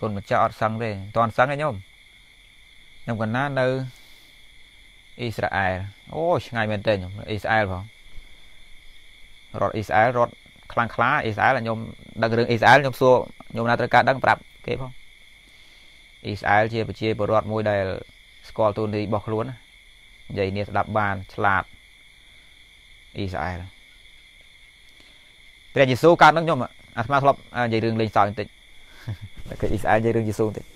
គុណម្ចាស់អត់សឹងទេមិនតាន់សឹងទេញោមខ្ញុំកណានៅអ៊ីស្រាអែលអូឆ្ងាយមែនទេញោមអ៊ីស្រាអែលផងរដ្ឋអ៊ីស្រាអែលរដ្ឋខ្លាំងខ្លាអ៊ីស្រាអែលខ្ញុំដឹងរឿងអ៊ីស្រាអែលខ្ញុំសួរខ្ញុំណាត្រូវការដឹងប្រាប់គេផងអ៊ីស្រាអែលជាប្រជាពលរដ្ឋមួយដែលស្គាល់ទូនទីរបស់ខ្លួននិយាយនេះស្ដាប់បានឆ្លាតអ៊ីស្រាអែលព្រះយេស៊ូវកើតនឹងខ្ញុំអាត្មាធ្លាប់និយាយរឿងលេងសើចបន្តិចតែ គេអ៊ីស្រាអែលនិយាយរឿងយេស៊ូវបន្តិច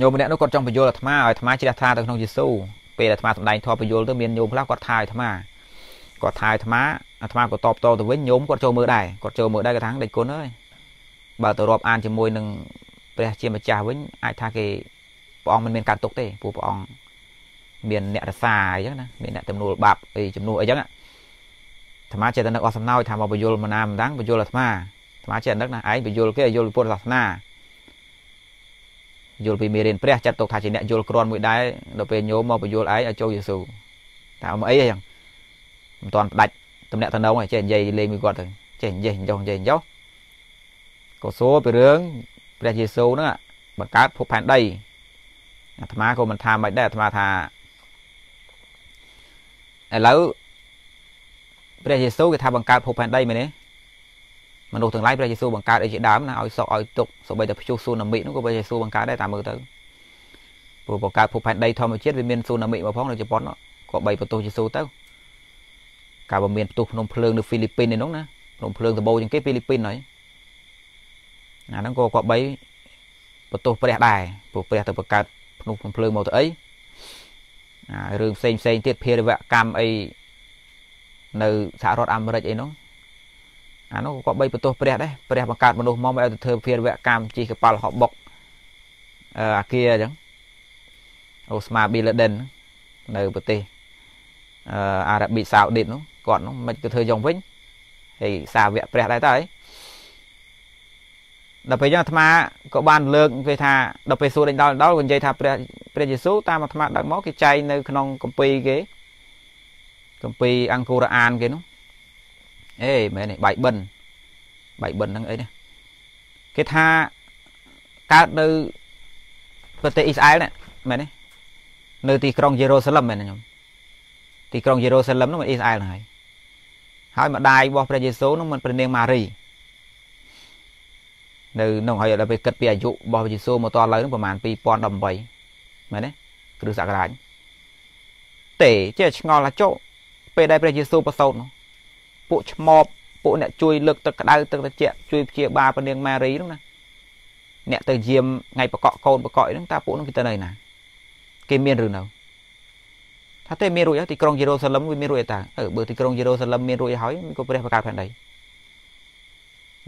ញោមម្នាក់នោះគាត់ចង់បញ្យល់អាត្មាឲ្យអាត្មាជ្រះថ្លាទៅក្នុងយេស៊ូវពេលអាត្មាសម្ដែងធម៌បញ្យល់ទៅមានញោមខ្លះគាត់ថាឲ្យអាត្មាគាត់ថាឲ្យអាត្មាអាត្មាក៏តបតទៅវិញញោមគាត់ចូលមើលដែរគាត់ចូលមើលដែរគាត់ថាដេចគុណអើយបើទៅរាប់អានជាមួយនឹងព្រះជាម្ចាស់វិញអាចថាគេព្រះអង្គមិនមានការទុកទេព្រោះព្រះអង្គមានអ្នករសាអីចឹងណាមានអ្នកទំនួលបាបអីជំនួសអីចឹងអាត្មាចេះតែនឹកអស់សំណោចថាមកបញ្យលមណាម្ដងបញ្យលអាត្មា អាត្មាចេះនឹកណាឯងបញ្យលគេយល់ពុទ្ធសាសនាយល់ពីមេរៀនព្រះចាត់ទុកថាជាអ្នកយល់ក្រាន់មួយដែរដល់ពេលញោមមកបញ្យលឯងឲ្យចូលយេស៊ូតែអមអីហ្នឹងមិនទាន់ផ្ដាច់តំណាក់តំណងចេះនិយាយលេងមួយគាត់ទៅចេះនិយាយចុះនិយាយចុះក៏សួរពីរឿងព្រះយេស៊ូហ្នឹងបង្កើតភពផែនដីអាត្មាក៏មិនថាមិនដែរអាត្មាថាឥឡូវព្រះយេស៊ូវគេថាបង្កើតភពផែនដីមែនទេ មនុស្សទាំងឡាយព្រះយេស៊ូវបង្កើតអីជាដើមណាឲ្យសក់ឲ្យទុកសូម្បីតែព្យុះស៊ូណាមីនោះក៏ព្រះយេស៊ូវបង្កើតដែរតាមមើលទៅព្រោះបង្កើតភពផែនដីធម្មជាតិវាមានស៊ូណាមីមកផងនៅជប៉ុនក៏បីបន្ទោសយេស៊ូវទៅកាលបើមានផ្ទុះភ្នំភ្លើងនៅហ្វីលីពីននេះនោះណាភ្នំភ្លើងដំបូងជាងគេហ្វីលីពីនហើយអាហ្នឹងក៏ក៏បីបន្ទោសព្រះដែរព្រោះព្រះទៅបង្កើតភ្នំភ្លើងមកទៅអីអារឿងផ្សេងផ្សេងទៀតភារវកម្មអីនៅសហរដ្ឋអាមេរិកអីនោះ អានោះក៏បីបន្ទោសព្រះដែរព្រះបង្កើតមនុស្សមកឲ្យទៅធ្វើភារវកម្មជិះកប៉ាល់ហបបុកអាគារអញ្ចឹងអូស្មាប៊ីឡាដិននៅប្រទេសអារ៉ាប៊ីសាអូឌីតនោះគាត់នោះមិនក៏ធ្វើយ៉ាងវិញហើយសាវកព្រះដែរតើដល់ពេលចឹងអាត្មាក៏បានលើកគេថាដល់ពេលសួរដេញដល់ដល់ក៏និយាយថាព្រះព្រះយេស៊ូវតាមអាត្មាដឹកមកគេចែងនៅក្នុងគម្ពីរគេគម្ពីរអង្គរអានគេនោះ អេមែនទេបៃបិណ្ឌបៃបិណ្ឌហ្នឹងអីនេះគេថាកើតនៅប្រទេសអ៊ីស្រាអែលនេះមែនទេនៅទីក្រុងយេរូសាឡឹមមែនទេខ្ញុំទីក្រុងយេរូសាឡឹមនោះមិនអ៊ីស្រាអែលហ្នឹងហើយហើយម្ដាយរបស់ព្រះយេស៊ូវនោះមិនព្រះនាងម៉ារីនៅក្នុងហើយដល់ពេលគិតពីអាយុរបស់យេស៊ូវមកតឡើយនោះប្រហែល2018មែនទេគ្រិស្តសករាជទេចេះឆ្ងល់ថាចុះពេលដែលព្រះយេស៊ូវប្រសូតនោះ ពួកឆ្មបពួកអ្នកជួយលើកទឹកក្តៅទឹកត្រជាក់ជួយព្យាបាលព្រះនាងម៉ារីនោះណាអ្នកទៅយាមថ្ងៃបកកកូនបកកហ្នឹងតើពួកនោះគេទៅនៅណាគេមានឬនៅថាទេមានរួចហើយទីក្រុងយេរូសាឡឹមវាមានរួចតាអឺបើទីក្រុងយេរូសាឡឹមមានរួចហើយក៏ព្រះបង្កើតផែនដី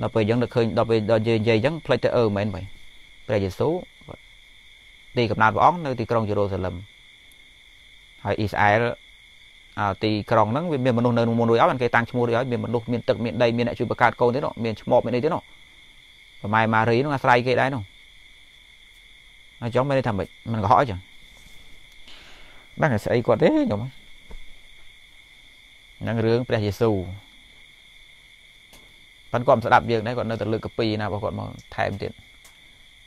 ដល់ពេលអញ្ចឹងដល់ឃើញដល់ពេលដល់និយាយអញ្ចឹងផ្លេចទៅអឺមែនបើព្រះយេស៊ូវទីកំណើតព្រះអង្គនៅទីក្រុងយេរូសាឡឹមហើយអ៊ីស្រាអែល ទីក្រុងហ្នឹងវាមានមនុស្សនៅមុនរួចហើយបានគេតាំងឈ្មោះរួចហើយមានមនុស្សមានទឹកមានដីមានអ្នកជួយបង្កើតកូនទៀតនោះមានឈ្មោះមានអីទៀតនោះប្រម៉ែម៉ារីនោះអាស្រ័យគេដែរនោះអញ្ចឹងមានន័យថាមិនមិនកុហកអញ្ចឹងដឹងតែស្អីគាត់ទេខ្ញុំហ្នឹងរឿងព្រះយេស៊ូវប៉ុន្តែគាត់មិនស្ដាប់យើងដែរគាត់នៅតែលើកកពីណារបស់គាត់មកថែមទៀត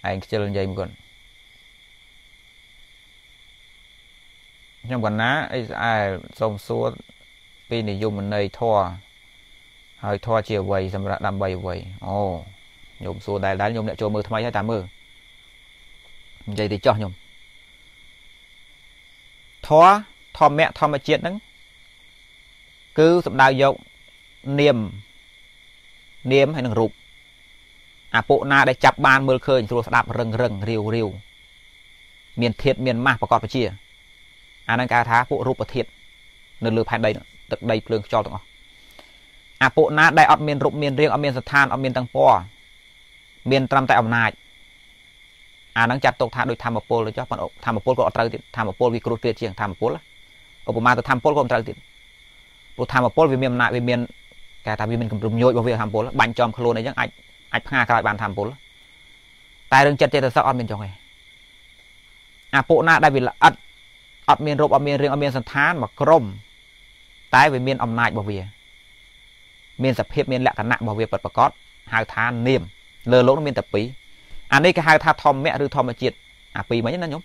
ឯងខ្ជិលនិយាយមួយគាត់ ខ្ញុំកណាអ៊ីស្រាអែលសូមសួរពីនិយមន័យធរហើយធរជាអ្វីសម្រាប់ដើម្បីអ្វីអូញោមសួរដែរដែរញោមអ្នកចូលមើលថ្មីហើយតាមើលនិយាយទៅចោះញោមធរធម្មៈធម្មជាតិហ្នឹងគឺសំដៅយកនាមនាមហើយនឹងរូបអាពួកណាដែលចាប់បានមើលឃើញស្រួលស្ដាប់រឹងរឹងរាវរាវមានធាតមានម៉ាស់ប្រកបជា អានឹងគេថាពួករូបធាតុនៅលើផែនដីទឹកដីភ្លើងខ្យល់ទាំងអស់អាពួកណាដែលអត់មានរូបមានរាងអត់មានស្ថានអត់មានទាំងពណ៌មានត្រឹមតែអំណាចអានឹងចាត់ទុកថាដូចធម្មពលទៅចុះប៉ុន្តែធម្មពលក៏អត់ត្រូវទៀតធម្មពលវាគ្រោះគ្រាតជាងធម្មពលឧបមាទៅធម្មពលក៏មិនត្រូវទៀតព្រោះធម្មពលវាមានអំណាចវាមានគេថាវាមានកម្រិតញយរបស់វាធម្មពលបាញ់ចំខ្លួនអីចឹងអាចអាចផ្ងាក្រោយបានធម្មពលតែរឿងចិត្តចេតសិកអត់មានចុងទេអាពួកណាដែលវាល្អិត អត់មានរូបអត់មានរឿងអត់មានសន្តានមកក្រុមតែវាមានអំណាចរបស់វា មានសភាពមានលក្ខណៈរបស់វាពិតប្រាកដហៅថានាមលើលោកនឹងមានតែពីរអានេះគេហៅថាធម្មៈឬធម្មជាតិអាពីរមិញណាញោម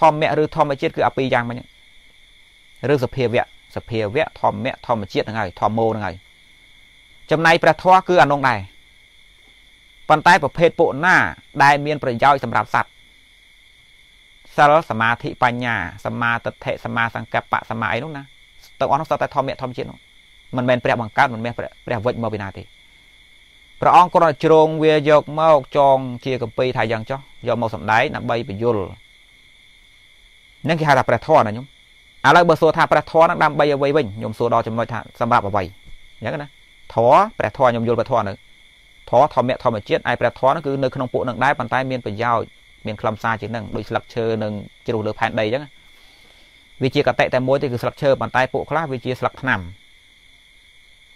ធម្មៈឬធម្មជាតិគឺអាពីរយ៉ាងមិញឬសភាវៈសភាវៈធម្មៈធម្មជាតិហ្នឹងហើយធម្មោហ្នឹងហើយចំណែកព្រះធម៌គឺអានោះដែរប៉ុន្តែប្រភេទពួកណាដែលមានប្រយោជន៍សម្រាប់សត្វ សិលសមាធិបញ្ញាសមាទិដ្ឋិសមាសង្កប្បសមាអីនោះណាទាំងអស់នោះសុទ្ធតែធម្មៈធម្មជាតិនោះមិនមែនព្រះបង្កើតមិនមែនព្រះវិជ្ជមកពីណាទេព្រះអង្គគ្រាន់តែជ្រងវាយកមកចងជាកម្ពីថាយ៉ាងចោះយកមកសម្ដែងដើម្បីបញ្យលនឹងគេហៅថាព្រះធម៌ណាញោមឥឡូវបើសួរថាព្រះធម៌នឹងដើម្បីអ្វីវិញញោមសួរដល់ចំណុចថាសម្រាប់អ្វីអញ្ចឹងណាធម៌ព្រះធម៌ញោមយល់ព្រះធម៌នៅធម៌ធម្មៈធម្មជាតិឯព្រះធម៌នោះគឺនៅក្នុងពួកនឹងដែរប៉ុន្តែមានប្រយោជន៍ មានខ្លឹមសារជាងនឹងដូចស្លឹកឈើនឹងជ្រុះលើផែនដីអញ្ចឹងវាជាកតិតែមួយទេគឺស្លឹកឈើប៉ុន្តែពួកខ្លះវាជាស្លឹកថ្នាំ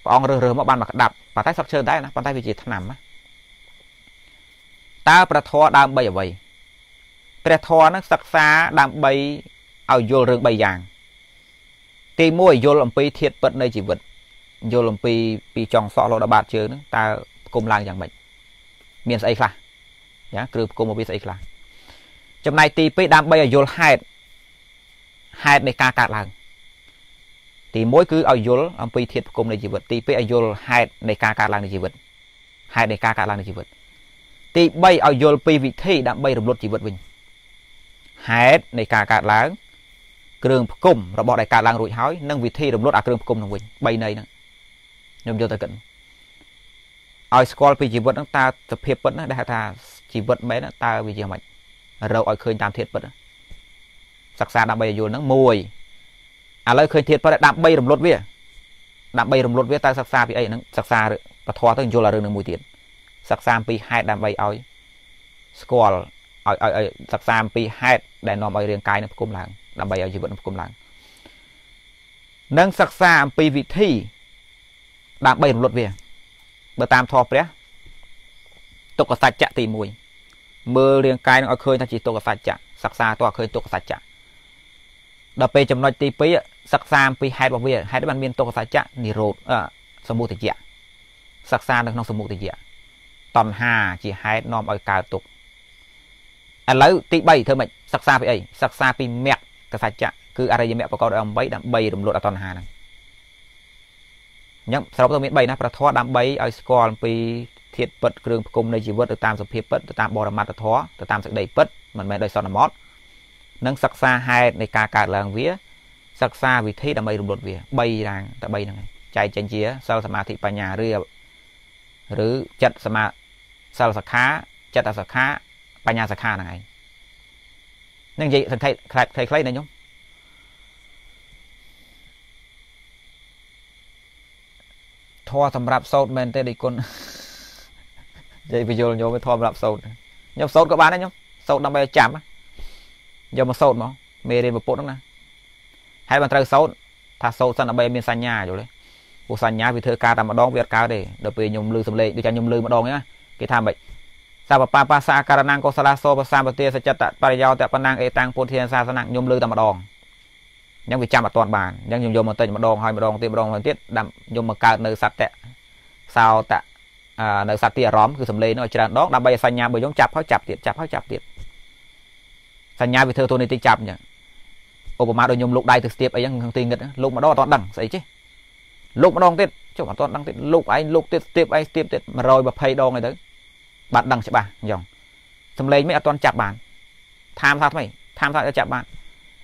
ព្រះអង្គរើសរើសមកបានមកក្តាប់ប៉ុន្តែស្លឹកឈើដែរណាប៉ុន្តែវាជាថ្នាំណាតើព្រះធម៌ដើម្បីអ្វីព្រះធម៌នឹងសិក្សាដើម្បីឲ្យយល់រឿង3យ៉ាង ទី1យល់អំពីធាតុពិតនៃជីវិតយល់អំពីពីចុងសក់លោដល់បាតជើងហ្នឹងតើគុំឡើងយ៉ាងម៉េចមានស្អីខ្លះណាគ្រឿងគុំមកវាស្អីខ្លះ ចំណែកទី2ដើម្បីឲ្យយល់ហេតុហេតុនៃការកើតឡើងទី1គឺឲ្យយល់អំពីធាតុគុំនៃជីវិតទី2ឲ្យយល់ហេតុនៃការកើតឡើងនៃជីវិតហេតុនៃការកើតឡើងនៃជីវិតទី3ឲ្យយល់ពីវិធីដើម្បីរំលត់ជីវិតវិញហេតុនៃការកើតឡើងគ្រឿងផ្គុំរបស់ដែលកើតឡើងរួចហើយនិងវិធីរំលត់អាគ្រឿងផ្គុំនឹងវិញ3ន័យហ្នឹងខ្ញុំយកទៅគិតឲ្យស្គាល់ពីជីវិតហ្នឹងតើសភាពពិតណាដែលហៅថាជីវិតមែនតើវាជាម៉េច រកឲ្យឃើញតាមធាតុពិតសិក្សាដើម្បីឲ្យយល់ហ្នឹងមួយឥឡូវឃើញធាតុពិតដើម្បីរំលត់វាដើម្បីរំលត់វាតើសិក្សាពីអីហ្នឹងសិក្សាពធទៅយល់រឿងនឹងមួយទៀតសិក្សាពីហេតុដើម្បីឲ្យស្គាល់ឲ្យឲ្យសិក្សាអំពីហេតុដែលនាំឲ្យរាងកាយនឹងផ្គុំឡើងដើម្បីឲ្យជីវិតនឹងផ្គុំឡើងនិងសិក្សាអំពីវិធីដើម្បីរំលត់វា បើតាមធម៌ព្រះទុក្ខសច្ចៈទី1 មើលរាងកាយនឹងឲ្យឃើញថាជាទុក្ខសច្ចៈសិក្សាតើឃើញទុក្ខសច្ចៈដល់ពេលចំណុចទី2សិក្សាអំពីហេតុរបស់វាហេតុបានមានទុក្ខសច្ចៈនិរោធសមុទយៈសិក្សានៅក្នុងសមុទយៈតណ្ហាជាហេតុនាំឲ្យកើតទុក្ខឥឡូវទី3ធ្វើម៉េចសិក្សាពីអីសិក្សាពីមគ្គកសច្ចៈគឺអរិយមគ្គប្រកបដោយ8ដើម្បីរំលត់អតណ្ហាហ្នឹង អញ្ចឹងសរុបទៅមាន3ណាប្រធរដើម្បីឲ្យស្គាល់អំពីធាតុពិតគ្រឿងផ្គុំនៃជីវិតទៅតាមសភាពពិតទៅតាមបរមត្ថធម៌ទៅតាមសេចក្តីពិតមិនមែនដោយសន្មតនិងសិក្សាហេតុនៃការកើតឡើងវាសិក្សាវិធីដើម្បីរំលត់វា3យ៉ាងតែ3ហ្នឹងចែកចេញជាសិលសមាធិបញ្ញាឬឬចិត្តសមាសិលសខាចិត្តអសខាបញ្ញាសខាហ្នឹងឯងនឹងនិយាយសង្ខេបខ្លីៗណាខ្ញុំ ធေါ်សម្រាប់សោតមែនទេដូចគុណនិយាយបញ្យល់ញោមធေါ်សម្រាប់សោតខ្ញុំសោតក៏បានដែរខ្ញុំសោតដើម្បីឲ្យចាំយកមកសោតមកមេរៀនពុទ្ធហ្នឹងណាហើយមិនត្រូវសោតថាសោតសិនដើម្បីមានសញ្ញាយល់ទេព្រោះសញ្ញាវាធ្វើការតែម្ដងវាអត់កើតទេដល់ពេលខ្ញុំលឺសំឡេងដូចខ្ញុំលឺម្ដងហ្នឹងគេថាម៉េចសពបាបាសាករណងកុសលាសោបសាមទាសច្ចតបរិយោតបណាំងអេតាំងពុទ្ធាសាសនៈខ្ញុំលឺតែម្ដង អញ្ចឹងវាចាំអត់ទាន់បានអញ្ចឹងខ្ញុំយកមកតិចម្ដងហើយម្ដងទៀតម្ដងហើយទៀតដាំខ្ញុំមកកើតនៅសត្វតៈសោតៈនៅសត្វទីអារម្មណ៍គឺសំឡេងនោះឲ្យច្រើនដងដើម្បីឲ្យសញ្ញារបស់ខ្ញុំចាប់ហើយចាប់ទៀតចាប់ហើយចាប់ទៀតសញ្ញាវាធ្វើទូនីតិចាប់អញ្ចឹងឧបមាដូចខ្ញុំលោកដៃទៅស្ទាបអីចឹងខាងទីងឹតលោកម្ដងអត់ដឹងស្អីចេះលោកម្ដងទៀតចុះអត់ដឹងទៀតលោកឯងលោកទៀតស្ទាបឯងស្ទាបទៀត120ដងហើយទៅបាទដឹងច្បាស់អញ្ចឹងសំឡេងមិនអត់ទាន់ចាប់បានតាមថាថ្មីតាមថាចាប់បាន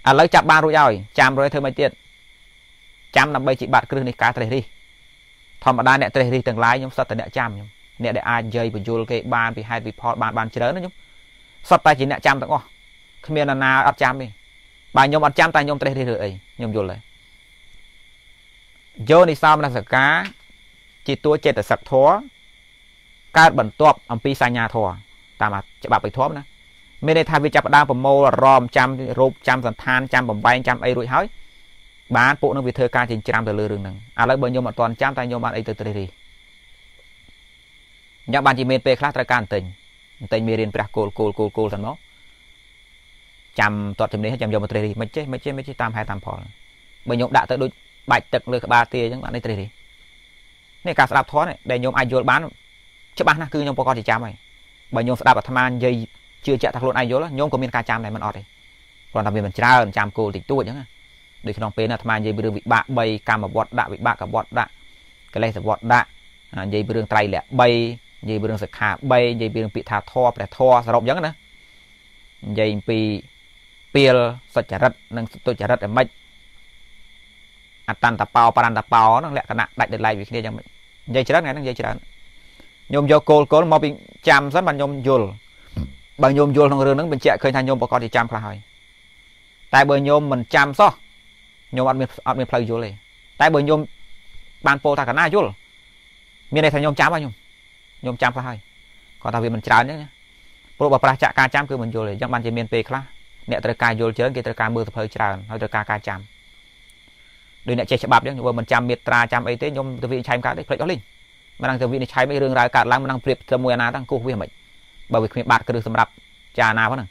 ឥឡូវចាប់បានរួចហើយចាំរួចធ្វើមិនទៀតចាំដើម្បីជាបាត់គ្រឹះនៃការត្រេះរិះធម្មតាអ្នកត្រេះរិះទាំងឡាយខ្ញុំសត្វតែអ្នកចាំខ្ញុំអ្នកដែលអាចនិយាយបញ្យលគេបានពីហេតុវិផលបានបានច្រើនណាខ្ញុំសត្វតែជាអ្នកចាំទាំងអស់គ្មាននរណាអត់ចាំទេបើខ្ញុំអត់ចាំតែខ្ញុំត្រេះរិះរឿងអីខ្ញុំយល់ហើយយោនិសោមនសកាជាតួចេតសិកធរកើតបន្ទាប់អំពីសញ្ញាធរតាមច្បាប់បិធមណា មានន័យថាវាចាប់ផ្ដើមប្រមូលអារម្មណ៍ចាំរូបចាំសន្តានចាំបំបែងចាំអីរួចហើយបានពួកនឹងវាធ្វើការចិញ្ច្រាំទៅលើរឿងហ្នឹងឥឡូវបើខ្ញុំអត់ទាន់ចាំតែខ្ញុំបានអីទៅត្រេះរិះអញ្ចឹងបានជាមានពេលខ្លះត្រូវការបន្ទិញបន្ទិញមេរៀនព្រះគោលគោលគោលគោលសិនមកចាំតតជំនាញចាំយកមកត្រេះរិះមិនចេះមិនចេះមិនចេះតាមហេតុតាមផលបើខ្ញុំដាក់ទៅដូចបាច់ទឹកលើក្បាលទាអញ្ចឹងបានអីត្រេះរិះនេះការស្ដាប់ធម៌នេះដែលខ្ញុំអាចយល់បានច្បាស់ណាស់គឺខ្ញុំប្រកាសជាចាំហើយបើខ្ញុំស្ដាប់អាត្មានិយាយ ជឿជាក់ថាខ្លួនឯងយល់ខ្ញុំក៏មានការចាំដែរមិនអត់ទេគ្រាន់តែវាមិនច្រើនចាំគោលតិចតួចអញ្ចឹងដូចក្នុងពេលនេះអាត្មានិយាយពីរឿងវិបាក3កម្មវត្តដាក់វិបាកកវត្តដាក់កិលេសវត្តដាក់និយាយពីរឿងត្រៃលក្ខ3និយាយពីរឿងសិក្ខា3និយាយពីរឿងពាក្យថាធរព្រះធរសរុបអញ្ចឹងណានិយាយពីពៀលសុចរិតនិងទុច្ចរិតឯម៉េចអតន្តបោបរន្តបោហ្នឹងលក្ខណៈដាច់ដោយឡែកពីគ្នាយ៉ាងម៉េចនិយាយច្រើនថ្ងៃហ្នឹងនិយាយច្រើនខ្ញុំយកគោលគោលមកពីចាំសិនបាទខ្ញុំយល់ បើខ្ញុំយល់ក្នុងរឿងហ្នឹងបញ្ជាក់ឃើញថាខ្ញុំប្រកាសជាចាំខ្លះហើយតែបើខ្ញុំមិនចាំសោះខ្ញុំអត់មានអត់មានផ្លូវយល់ទេតែបើខ្ញុំបានពោលថាកណាយល់មានន័យថាខ្ញុំចាំហើយខ្ញុំខ្ញុំចាំខ្លះហើយគាត់ថាវាមិនច្រើនទេព្រោះបើប្រាស់ចាក់ការចាំគឺមិនយល់ទេអញ្ចឹងបានជាមានពេលខ្លះអ្នកត្រូវការយល់ច្រើនគេត្រូវការមើលសភៅច្រើនហើយត្រូវការការចាំដូចអ្នកចេះច្បាប់អញ្ចឹងបើមិនចាំមេត្រាចាំអីទេខ្ញុំទៅវិនិច្ឆ័យកើតទេផ្លេចអស់លេងមិនដឹងទៅវិនិច្ឆ័យមិនរឿងរ៉ាវកើតឡើងមិនដឹងប្រៀបទៅមួយអាណាទាំងគោះវាមិន បើវាគ្មានបាតគ្រឹះសម្រាប់ចាណាផងហ្នឹង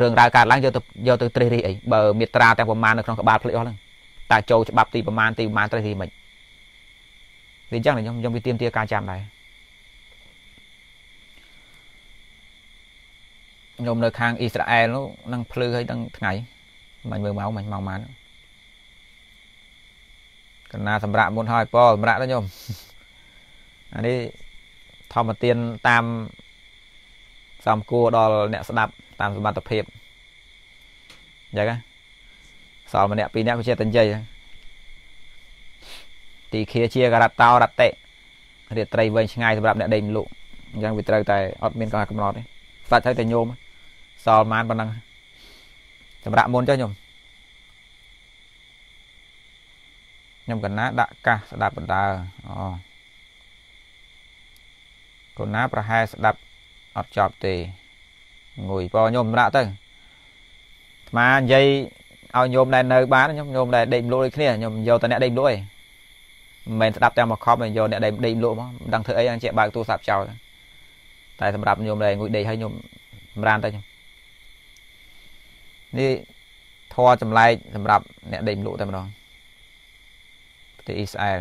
រឿងរ៉ាវកើតឡើងយកទៅយកទៅត្រេះរិះអីបើមេត្រាទាំងប្រមាណនៅក្នុងក្បាលផ្លេចអស់ហ្នឹងតើចូលច្បាប់ទីប្រមាណទីប្រមាណត្រេះរិះមិនវាអញ្ចឹងខ្ញុំខ្ញុំវាទៀមទាការចាំដែរខ្ញុំនៅខាងអ៊ីស្រាអែលនោះនឹងភ្លឺឲ្យដល់ថ្ងៃមិនមើលម៉ោងមិនម៉ោងម៉ានកណាសម្រាប់មុនហើយប៉សម្រាប់ទៅខ្ញុំអានេះធម្មទានតាម សំគួរដល់អ្នកស្ដាប់តាមសមត្ថភាពអញ្ចឹងសល់ម្នាក់ពីរនាក់ក៏ចេះតែនិយាយទីឃាជាករតោរតេរាត្រីវែងឆ្ងាយសម្រាប់អ្នកដេកមលក់អញ្ចឹងវាត្រូវតែអត់មានការកំណត់ទេស្ដាច់ហើយតែញោមសល់ម៉ានប៉ុណ្ណឹងសម្រាប់មុនចុះខ្ញុំខ្ញុំកណាដាក់កាសស្ដាប់បណ្ដើអូកូនណាប្រហែលស្ដាប់ អត់ចប់ទេងុយប៉ខ្ញុំសម្រាប់ទៅអាត្មានិយាយឲ្យញោមដែលនៅបានខ្ញុំញោមដែលដេកមលក់ដូចគ្នាខ្ញុំយកតែអ្នកដេកមលក់ឯងមិនមែនស្ដាប់តែមកខំយកអ្នកដែលដេកមលក់មកមិនដឹងធ្វើអីអញ្ចឹងបើកទូរស័ព្ទចោលតែសម្រាប់ញោមដែលងុយដេកឲ្យញោមសម្រានទៅខ្ញុំនេះធေါ်ចម្លែកសម្រាប់អ្នកដេកមលក់តែម្ដងប្រទេសអ៊ីស្រាអែល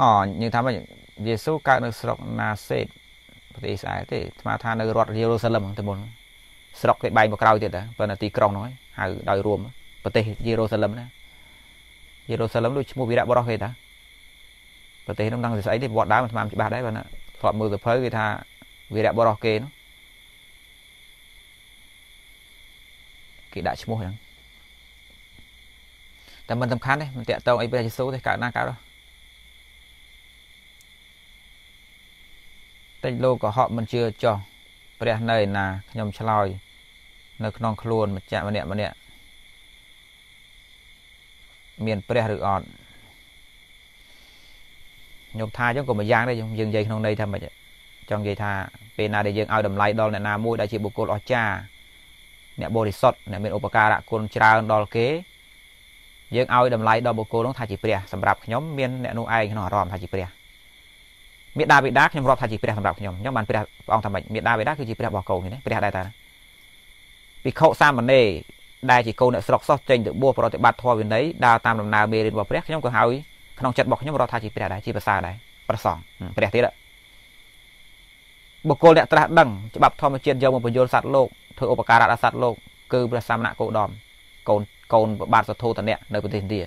អូយើងថាម៉េចយេស៊ូកើតនៅស្រុកណាសេត ប្រទេសអ៊ីស្រាអែលទេស្មាថានៅរដ្ឋយេរូសាឡឹមទៅមុនស្រុកគេបែកមកក្រោយទៀតតែប៉ុន្តែទីក្រុងហ្នឹងហៅដោយរួមប្រទេសយេរូសាឡឹមណាយេរូសាឡឹមដូចឈ្មោះវីរៈបរោះគេតាប្រទេសហ្នឹងដឹងស្អីទេវត្តដើមស្មានច្បាស់ដែរបើណាធ្លាប់មើលសភៅគេថាវីរៈបរោះគេនោះគេដាក់ឈ្មោះហ្នឹងតែមិនសំខាន់ទេមិនតាក់ទងអីព្រះយេស៊ូទេកើតណាកើត តិចលោកកុហកមិនជឿចោះព្រះនៅណាខ្ញុំឆ្លើយនៅក្នុងខ្លួនម្ចាស់ម្នាក់ម្នាក់មានព្រះឬអត់ខ្ញុំថាអញ្ចឹងក៏មួយយ៉ាងដែរយើងនិយាយក្នុងន័យថាម៉េចចង់និយាយថាពេលណាដែលយើងឲ្យតម្លៃដល់អ្នកណាមួយដែលជាបុគ្គលអស្ចារ្យអ្នកបរិសុទ្ធអ្នកមានឧបការៈគុណច្រើនដល់គេយើងឲ្យតម្លៃដល់បុគ្គលនោះថាជាព្រះសម្រាប់ខ្ញុំមានអ្នកនោះឯងក្នុងអារម្មណ៍ថាជាព្រះ មេដាបេដាខ្ញុំរាប់ថាជាព្រះសម្រាប់ខ្ញុំខ្ញុំបានព្រះព្រះអង្គថាម៉េចមេដាបេដាគឺជាព្រះរបស់កូននេះព្រះដែរតាភិក្ខុសាមណេរដែលជាកូនអ្នកស្រុកសោះចេញទៅបួសប្រតិបត្តិធម៌វិន័យដើរតាមដំណើរមេរៀនរបស់ព្រះខ្ញុំក៏ហើយក្នុងចិត្តរបស់ខ្ញុំរាប់ថាជាព្រះដែរជាប្រសើរដែរប្រសងព្រះទៀតបុគ្គលអ្នកត្រាស់ដឹងច្បាប់ធម្មជាតិយកមកបញ្យល់សត្វលោកធ្វើឧបការៈដល់សត្វលោកគឺព្រះសាមណគោដមកូនកូនបាទសធោតនៈនៅប្រទេសឥណ្ឌា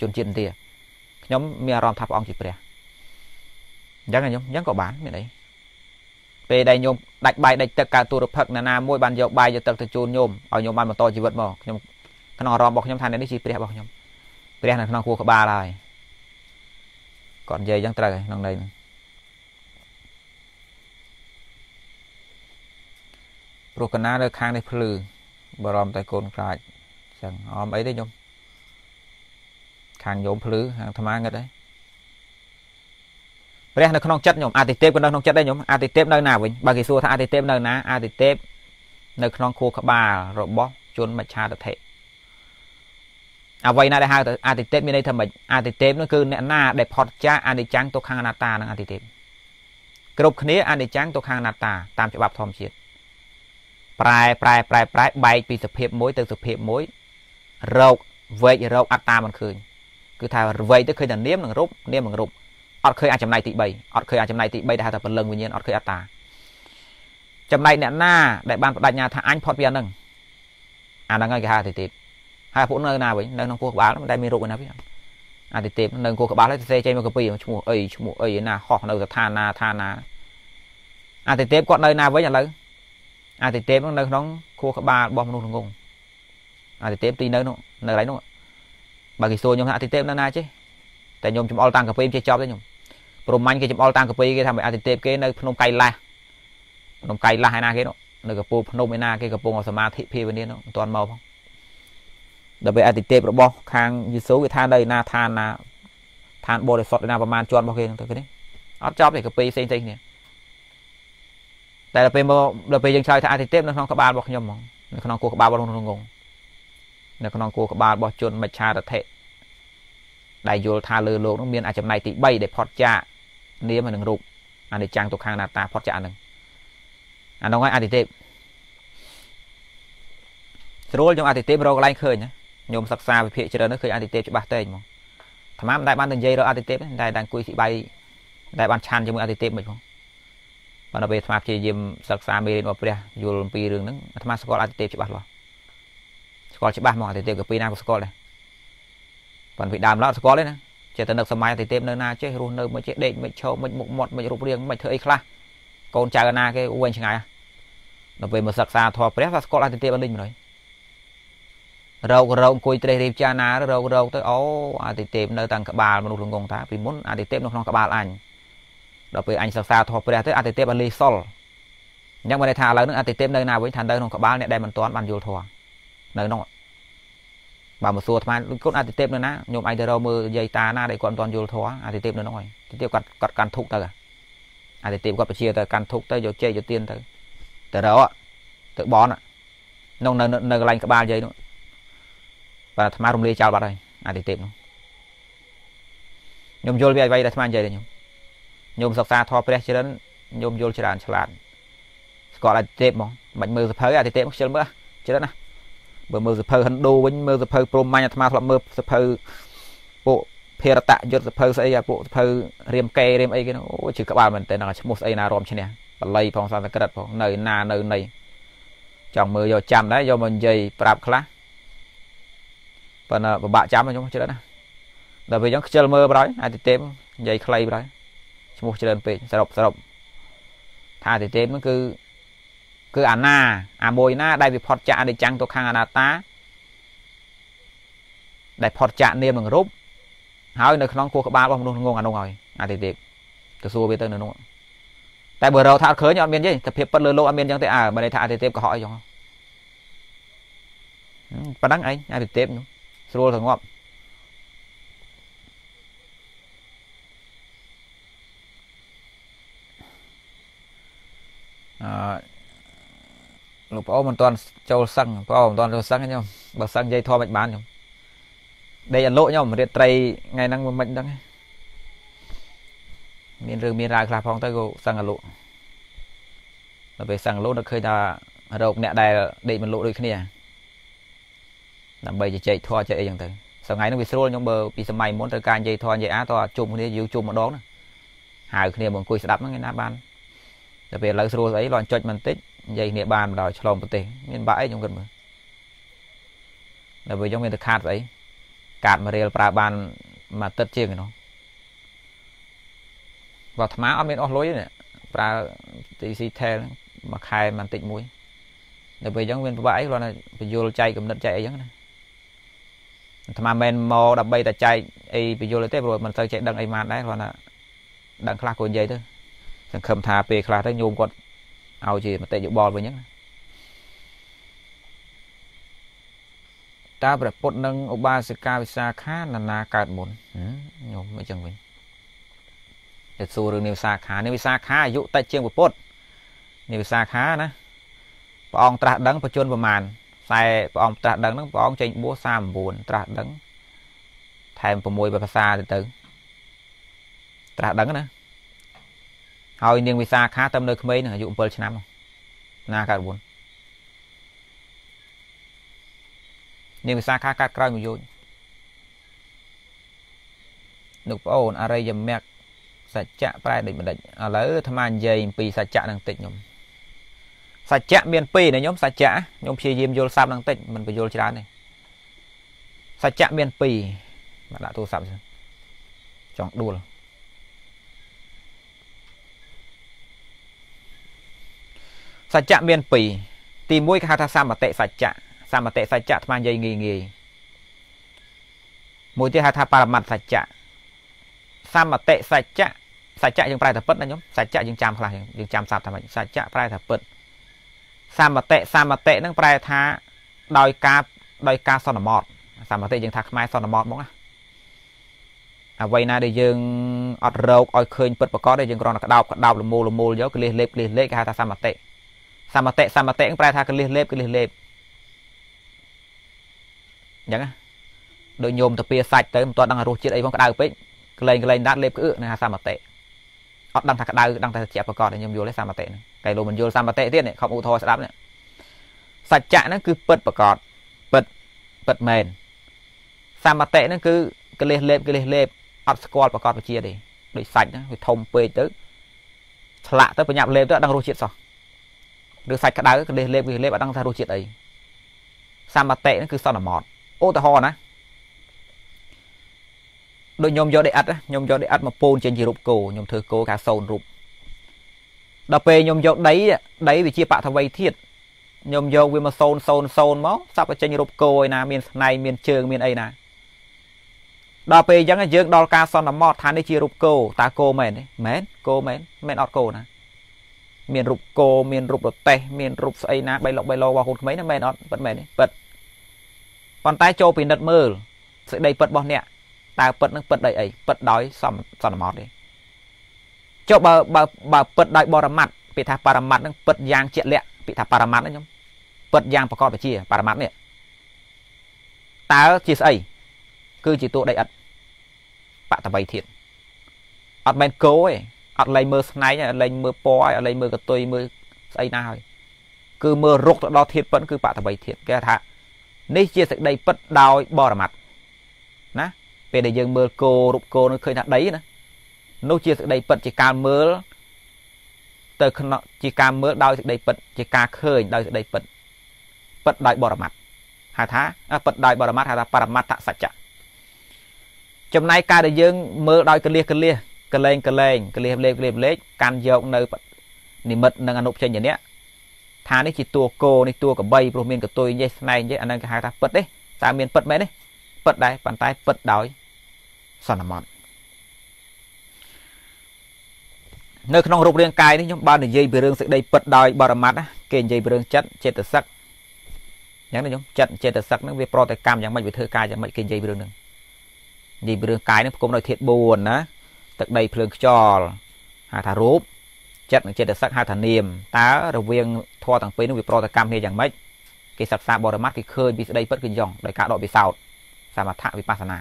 ជនជាតិឥណ្ឌាខ្ញុំមានអារម្មណ៍ថាព្រះអង្គជាព្រះ អញ្ចឹងខ្ញុំអញ្ចឹងក៏បានមានអីពេលដែលញោមដាច់បាយដាច់ទឹកកើតទូរភឹកណាណាមួយបានយកបាយយកទឹកទៅជូនញោមឲ្យញោមបានបន្តជីវិតមកខ្ញុំក្នុងអារម្មណ៍របស់ខ្ញុំថានេះជាព្រះរបស់ខ្ញុំព្រះនៅក្នុងខួរក្បាលហើយគាត់និយាយអញ្ចឹងត្រូវហើយក្នុងន័យហ្នឹងព្រោះកណានៅខាងនេះភ្លឺបារម្ភតែកូនខ្លាចអញ្ចឹងអមអីទេញោមខាងញោមភ្លឺខាងអាត្មាងឹតហើយ ព្រះនៅក្នុងចិត្តខ្ញុំអាទិទេពក៏នៅក្នុងចិត្តដែរខ្ញុំអាទិទេពនៅណាវិញបើគេសួរថាអាទិទេពនៅណាអាទិទេពនៅក្នុងខួរក្បាលរបស់ជនមច្ឆាទិដ្ឋិអ្វីណាដែលហៅទៅអាទិទេពមានន័យថាម៉េចអាទិទេពនោះគឺអ្នកណាដែលផុតចាកអនិច្ចំទុក្ខអនត្តានឹងអាទិទេពគ្រប់គ្នាអនិច្ចំទុក្ខអនត្តាតាមច្បាប់ធម្មជាតិប្រែប្រែប្រែប្រែបែកពីសភាពមួយទៅសភាពមួយរោគវែករោគអត្តាមិនឃើញគឺថាវែកទៅឃើញតែនាមនិងរូបនាមនិងរូប អត់ឃើញអាចចំណៃទី3អត់ឃើញអាចចំណៃទី3ដែលហៅថាពលឹងវិញ្ញាណអត់ឃើញអត្តាចំណែកអ្នកណាដែលបានបដិញ្ញាថាអញផុតពីអានឹងអាហ្នឹងហើយគេហៅអាទិទេពហើយពួកនៅណាវិញនៅក្នុងពោះក្បាលមិនដែលមានរូបណាវិញអាទិទេពនៅពោះក្បាលហើយសរសេរចេញមកកពីឈ្មោះអីឈ្មោះអីណាហោះនៅស្ថានណាឋានណាអាទិទេពគាត់នៅណាវិញឥឡូវអាទិទេពនៅក្នុងខួរក្បាលរបស់មនុស្សល្ងងអាទិទេពទីនៅនោះនៅកន្លែងនោះបើគេសួរខ្ញុំថាអាទិទេពនៅណាចេះតែខ្ញុំចំអល់តាំងកាពីចេះចប់ទេខ្ញុំ ព្រមាញ់គេចំអល់តាំងកាពីគេថាអាទិទេពគេនៅភ្នំកៃឡាស់ភ្នំកៃឡាស់ឯណាគេនោះនៅកពូភ្នំឯណាគេកំពុងសមាធិភាវនានោះមិនទាន់មកផងដល់ពេលអតិទេពរបស់ខាងយេស៊ូគេថានៅឯណាឋានណាឋានបរិសុទ្ធឯណាប្រមាណជាន់របស់គេទៅគេនេះអត់ចប់ទេកពីផ្សេងផ្សេងគ្នាតែដល់ពេលមកដល់ពេលយើងឆ្លើយថាអតិទេពនៅក្នុងក្បាលរបស់ខ្ញុំហ្មងនៅក្នុងគោះក្បាលរបស់ក្នុងងងនៅក្នុងគោះក្បាលរបស់ជនមច្ឆារថិដែលយល់ថាលើលោកនោះមានអាចចំណៃទី3ដែលផុតចាក នាមនិងរូបអនិច្ចំទុក្ខអនត្តាផុតចាកហ្នឹងអានោះហើយអតិទេពស្រួលខ្ញុំអតិទេពរកកន្លែងឃើញខ្ញុំសិក្សាវិភាគច្រើននោះឃើញអតិទេពច្បាស់តែងហ្មងអាត្មាមិនដែលបានទៅនិយាយរកអតិទេពតែតែអង្គុយស៊ីបាយដែលបានឆានជាមួយអតិទេពមិនផងបើនៅពេលអាត្មាព្យាយាមសិក្សាមេរៀនរបស់ព្រះយល់អំពីរឿងហ្នឹងអាត្មាស្គាល់អតិទេពច្បាស់លាស់ស្គាល់ច្បាស់មកអតិទេពក៏ពីណាក៏ស្គាល់ដែរប៉ុន្តែពីដើមឡើយស្គាល់ទេណា ចេះតែនឹកសម័យអតិទេពនៅណាចេះរស់នៅមិនចេះដេកមិនឈរមិនមុខមាត់មិនរូបរាងមិនធ្វើអីខ្លះកូនចៅណាគេវែងឆ្ងាយដល់ពេលមកសិក្សាធម៌ព្រះថាស្គាល់អតិទេពអត់លេងមិនហើយរោគរោគអង្គុយត្រេះរៀបចាណារោគរោគទៅអូអតិទេពនៅតាំងក្បាលមនុស្សល្ងងថាពីមុនអតិទេពនៅក្នុងក្បាលអញដល់ពេលអញសិក្សាធម៌ព្រះទៅអតិទេពអលីសុលអញ្ចឹងបានថាឥឡូវនឹងអតិទេពនៅណាវិញថានៅក្នុងក្បាលអ្នកដែលមិនទាន់បានយល់ធម៌នៅក្នុង បើមកសួរអាត្មាគុណអតិទេពនៅណាខ្ញុំឯងទៅរកមើលយាយតាណាដែលគាត់មិនទាន់យល់ធម៌អតិទេពនៅនោះហើយអតិទេពគាត់គាត់កាន់ធុកទៅអតិទេពគាត់បជាទៅកាន់ធុកទៅយកចេកយកទៀនទៅទៅរកទៅបនក្នុងនៅនៅកន្លែងក្បាលយាយនោះបាទអាត្មារំលាយចោលបាត់ហើយអតិទេពនោះខ្ញុំយល់វាអ្វីដែលអាត្មានិយាយទេខ្ញុំខ្ញុំសិក្សាធម៌ព្រះច្រើនខ្ញុំយល់ច្រើនឆ្លាតស្គាល់អតិទេពហ្មងមិនមើលសភៅអតិទេពខ្ជិលមើលច្រើនណា បើមើលសភៅហិណ្ឌូវិញមើលសភៅព្រហ្មញ្ញអាត្មាធ្លាប់មើលសភៅពួកភារតយុទ្ធសភៅស្អីអាពួកសភៅរៀមកេរៀមអីគេអូជឿក្បាលមែនតើឈ្មោះស្អីណារំឈ្នះបល័យផងសំស្ក្រឹតផងនៅណានៅណីចង់មើលយកចាំដែរយកមកនិយាយប្រាប់ខ្លះប៉ុន្តែពិបាកចាំខ្ញុំច្រើនណាដល់ពេលអញ្ចឹងខ្ជិលមើលប្រហើយអាទិទេពនិយាយខ្លីប្រហើយឈ្មោះច្រើនពេកសរុបសរុបថាអាទិទេពហ្នឹងគឺ គឺអាណាអាមួយណាដែលវាផុតចាកអនិច្ចំទុក្ខអនត្តាដែលផុតចាកនាមនឹងរូបហើយនៅក្នុងគោះក្បាលរបស់មនុស្សងងអានោះហើយអាទិទេពទៅសួរវាទៅនៅនោះតែបើរកថាអត់ឃើញអត់មានទេតែភាពពិតលើលោកអត់មានចឹងទេអើបើន័យថាអាទិទេពកុហកអីចឹងប៉ណ្ណឹងឯងអាទិទេពស្រួលស្ងប់អឺ លោកប្អូនមិនទាន់ចូលសឹងប្អូនមិនទាន់ចូលសឹងខ្ញុំបើសឹងនិយាយធម៌មិនបានខ្ញុំដេកអលក់ខ្ញុំរៀបត្រីថ្ងៃហ្នឹងមិនដឹងមានរឿងមានរាវខ្លះផងទៅក៏សឹងអលក់ដល់ពេលសឹងអលក់នឹកឃើញថារោគអ្នកដែលដេកមិនលក់ដូចគ្នាដើម្បីជជែកធေါ်ចេះអីចឹងទៅថ្ងៃហ្នឹងវាស្រួលខ្ញុំបើពីសម័យមុនត្រូវការនិយាយធေါ်និយាយអាតើជុំគ្នាយូរជុំម្ដងណាហៅគ្នាមកអង្គុយស្ដាប់ហ្នឹងឯណាបានតែពេលឥឡូវស្រួលស្អីលន់ចុចបន្តិច និយាយគ្នាបានបណ្ដោយឆ្លងប្រទេសមានបាក់អីខ្ញុំគិតមើលដល់ពេលយើងមានតែខាតស្អីកាតមករៀលប្រើបានមួយទឹកជាងឯនោះបើអាត្មាអត់មានអស់លុយទេប្រើ TC Tel មួយខែបន្តិចមួយដល់ពេលអញ្ចឹងមានពិបាកអីគ្រាន់តែបញ្យលចែកកំណត់ចែកអីចឹងណាអាត្មាមិនមកដើម្បីតែចែកអីបញ្យលទេព្រោះមិនសូវចេះដឹងអីបានដែរគ្រាន់តែដឹងខ្លះក៏និយាយទៅសង្ឃឹមថាពេលខ្លះទៅញោមគាត់ ឲ្យជាមតិយោបល់វិញហ្នឹងតើព្រះពុទ្ធនិងឧបាសិកាវិសាខានណាកើតមុនញោមអញ្ចឹងវិញតែសួររឿងនេះវិសាខានេះវិសាខាអាយុតិចជាងពុទ្ធនេះវិសាខាណាព្រះអង្គត្រាស់ដឹងបជនប្រមាណខ្សែព្រះអង្គត្រាស់ដឹងហ្នឹងព្រះអង្គចេញបួស39ត្រាស់ដឹងថែម6ភាសាទៅទៅត្រាស់ដឹងណា ហើយនាងវិសាខាទៅនៅក្មេងនឹងអាយុ7ឆ្នាំណាកើត4នាងវិសាខាកើតក្រោយមួយយូរលោកប្អូនអរិយមគ្គសច្ចៈប្រែដូចបណ្ឌិតឥឡូវអាត្មានិយាយអំពីសច្ចៈនឹងតិចខ្ញុំសច្ចៈមាន2ណាខ្ញុំសច្ចៈខ្ញុំព្យាយាមយល់ស័ព្ទនឹងតិចមិនបញ្យល់ច្រើនទេសច្ចៈមាន2មកដាក់ទូរស័ព្ទចង់ដួល សច្ចៈមាន2ទី1គេហៅថាសមតិសច្ចៈសមតិសច្ចៈអាត្មានិយាយងាយងាយមួយទៀតហៅថាបរមត្តសច្ចៈសមតិសច្ចៈសច្ចៈយើងប្រែថាពិតណាខ្ញុំសច្ចៈយើងចាំខ្លះយើងចាំសាប់ថាម៉េចសច្ចៈប្រែថាពិតសមតិសមតិនឹងប្រែថាដោយការដោយការសន្មតសមតិយើងថាខ្មែរសន្មតមកណាអ្វីណាដែលយើងអត់រោគឲ្យឃើញពិតប្រកបទេយើងគ្រាន់តែក្តោបក្តោបលមូលលមូលយកក្លៀសលេបក្លៀសលេខគេហៅថាសមតិ សមតិសមតិនឹងប្រែថាក្លៀសលេបក្លៀសលេបអញ្ចឹងណាដូចញោមទៅពៀសាច់ទៅមិនទាន់ដឹងរសជាតិអីផងក្តៅពេកក្លែងក្លែងដាត់លេបក្អឺនឹងថាសមតិអត់ដឹងថាក្តៅដឹងតែជាប្រកបខ្ញុំយល់ទេសមតិហ្នឹងតែលោកមិនយល់សមតិទៀតនេះខំឧទាហរណ៍ស្ដាប់នេះសច្ចៈហ្នឹងគឺពិតប្រកបពិតពិតមែនសមតិហ្នឹងគឺកលេសលេបកលេសលេបអត់ស្គាល់ប្រកបវិជាទេដូចសាច់ហ្នឹងវាធំពេកទៅឆ្លាក់ទៅប្រញាប់លេបទៅអត់ដឹងរសជាតិសោះ ឬសាច់ក្តៅកលេសលេបកលេសលេបអត់ដឹងថារសជាតិអីសមតិហ្នឹងគឺសន្មតឧទាហរណ៍ណាដូចខ្ញុំយកដីឥដ្ឋខ្ញុំយកដីឥដ្ឋមកពូនចេញជារូបគោខ្ញុំធ្វើគោកាសូនរូបដល់ពេលខ្ញុំយកដីដីវាជាបឋវីធាតខ្ញុំយកវាមកសូនសូនសូនមកសាប់ឲ្យចេញរូបគោឯណាមានស្នែងមានជើងមានអីណាដល់ពេលអញ្ចឹងយើងដល់ការសន្មតថានេះជារូបគោតើគោមែនទេមែនគោមែនមែនអត់គោណា មានរូបគោមានរូបរទេះមានរូបស្អីណាបីលុកបីលោរបស់កូនក្មេងណាមែនអត់ពិតមែនទេពិតប៉ុន្តែចូលពិនិត្យមើលសេចក្តីពិតរបស់អ្នកតើពិតនឹងពិតដោយអីពិតដោយសមសន្មតទេចុះបើបើបើពិតដោយបរមត្តពាក្យថាបរមត្តនឹងពិតយ៉ាងជាក់លាក់ពាក្យថាបរមត្តណាខ្ញុំពិតយ៉ាងប្រកបវិជាបរមត្តនេះតើជាស្អីគឺជាតួដីឥដ្ឋបតវៃធាតអត់មែនគោទេ អត់លែងមើលស្នែងអត់លែងមើលពណ៌អត់លែងមើលកតុយមើលស្អីណាហើយគឺមើលរុកទៅដល់ធាតពិតគឺបតវៃធាតគេថានេះជាសេចក្តីពិតដោយបរមត្តណាពេលដែលយើងមើលគោរូបគោនឹងឃើញថាដីណានោះជាសេចក្តីពិតជាការមើលទៅក្នុងជាការមើលដោយសេចក្តីពិតជាការឃើញដោយសេចក្តីពិតពិតដោយបរមត្តហៅថាពិតដោយបរមត្តហៅថាបរមត្តសច្ចៈចំណែកការដែលយើងមើលដោយកលៀសកលៀស កលែងកលែងកលៀសលេខលេខលេខកាន់យកនៅនិមិត្តនិងអនុផ្សេងជានេះថានេះជាតួគោនេះតួកបីព្រោះមានកតុយយេស្នែងយេអានឹងគេហៅថាពិតទេតើមានពិតមែនទេពិតដែរប៉ុន្តែពិតដោយសន្មតនៅក្នុងរូបរាងកាយនេះខ្ញុំបាននិយាយពីរឿងសេចក្តីពិតដោយបរមត្តគេនិយាយពីរឿងចិត្តចេតសិកអញ្ចឹងណាខ្ញុំចិត្តចេតសិកហ្នឹងវាប្រតិកម្មយ៉ាងម៉េចវាធ្វើការយ៉ាងម៉េចគេនិយាយពីរឿងហ្នឹងនិយាយពីរឿងកាយហ្នឹងផ្គុំដោយធាតុ4ណា ទឹកដីភ្លើងខ្យល់ហៅថារូបចិត្តនិងចេតសិកហៅថានាមតើរវាងធម៌ទាំងពីរនោះវាប្រតិកម្មគ្នាយ៉ាងម៉េចគេសិក្សាបរមត្តគេឃើញពីស្ដីពិតគឺយ៉ងដោយការដកពិសោធន៍សមថវិបស្សនា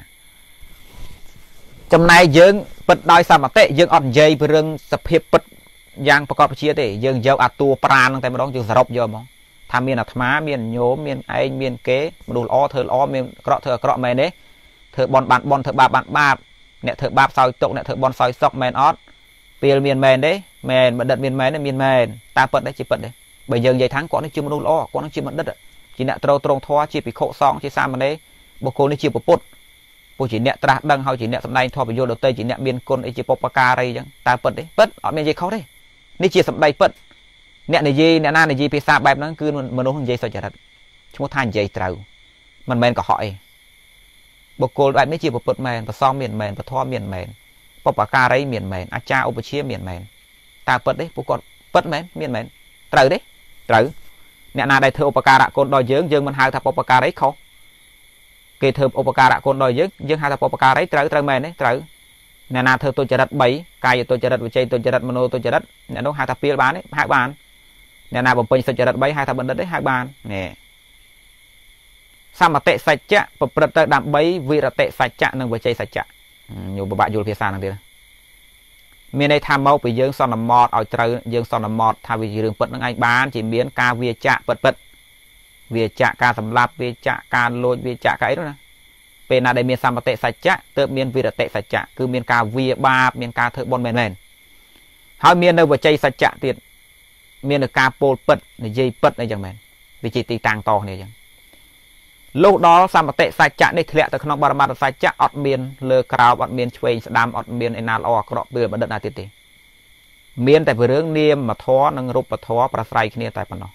ចំណែកយើងពិតដោយសមតិយើងអត់និយាយពីរឿងសភាពពិតយ៉ាងប្រកបវិជាទេយើងយកអាតួប្រានហ្នឹងតែម្ដងយើងសរុបយកហ្មងថាមានអាត្មាមានញោមមានឯងមានគេមនុស្សល្អធ្វើល្អមានអាក្រក់ធ្វើអាក្រក់មែនទេធ្វើបន់បានបន់ធ្វើបាបបានបាប អ្នកធ្វើបាបសោយទុកអ្នកធ្វើបន់សោយសុកមែនអត់ពេលមានមែនទេមែនបណ្ឌិតមានមែនទេមានមែនតើពិតទេជាពិតទេបើយើងនិយាយថាគាត់នេះជាមនុស្សល្អគាត់នឹងជាបណ្ឌិតជាអ្នកត្រូវត្រង់ធម៌ជាភិក្ខុសង្ឃជាសាមណេរបុគ្គលនេះជាពុទ្ធព្រោះជាអ្នកត្រាស់ដឹងហើយជាអ្នកសម្ដែងធម៌ពយល់ដទៃជាអ្នកមានគុណអីជាបុព្វការីអញ្ចឹងតើពិតទេពិតអត់មាននិយាយខុសទេនេះជាសម្ដីពិតអ្នកនិយាយអ្នកណានិយាយភាសាបែបហ្នឹងគឺមនុស្សនិយាយសុចរិតឈ្មោះថានិយាយត្រូវមិនមែនកុហកអី បុគ្គលបែបនេះជាពុទ្ធមែនប្រសំមានមែនពធមានមែនបុព្វការីមានមែនអាចារ្យឧបជាមានមែនតើពិតទេពួកគាត់ពិតមែនមានមែនត្រូវទេត្រូវអ្នកណាដែលធ្វើឧបការៈគុណដល់យើងយើងមិនហៅថាបុព្វការីខុសគេធ្វើឧបការៈគុណដល់យើងយើងហៅថាបុព្វការីត្រូវត្រូវមែនទេត្រូវអ្នកណាធ្វើទុច្ចរិត3កាយទុច្ចរិតវិច័យទុច្ចរិតមโนទុច្ចរិតអ្នកនោះហៅថាពីលបានទេហៅបានអ្នកណាបំពេញសុចរិត3ហៅថាបណ្ឌិតទេហៅបាននេះ សមតិសច្ចៈប្រព្រឹត្តទៅដើម្បីវិរតិសច្ចៈនិងវិជ័យសច្ចៈញោមពិបាកយល់ភាសាហ្នឹងទៀតមានន័យថាមកពីយើងសន្មតឲ្យត្រូវយើងសន្មតថាវាជារឿងពិតនឹងឯងបានជាមានការវាចាក់ពិតពិតវាចាក់ការសម្លាប់វាចាក់ការលួចវាចាក់កៅអីនោះណាពេលណាដែលមានសម្បតិសច្ចៈទើបមានវិរតិសច្ចៈគឺមានការវាបាបមានការធ្វើបុណ្យមែនមែនហើយមាននៅវច័យសច្ចៈទៀតមាននៅការពោលពិតនិយាយពិតអីចឹងមែនវាជាទីតាំងតគ្នាចឹង លុះដល់សម្បតិសច្ចៈនេះធ្លាក់ទៅក្នុងបរមត្ថសច្ចៈអត់មានលើក្រោបអត់មានឆ្វេងស្ដាំអត់មានឯណាល្អអាក្រក់ពេលបណ្ឌិតណាទៀតទេមានតែរឿងនាមធម៌និងរូបធម៌ប្រស្រ័យគ្នាតែប៉ុណ្ណោះ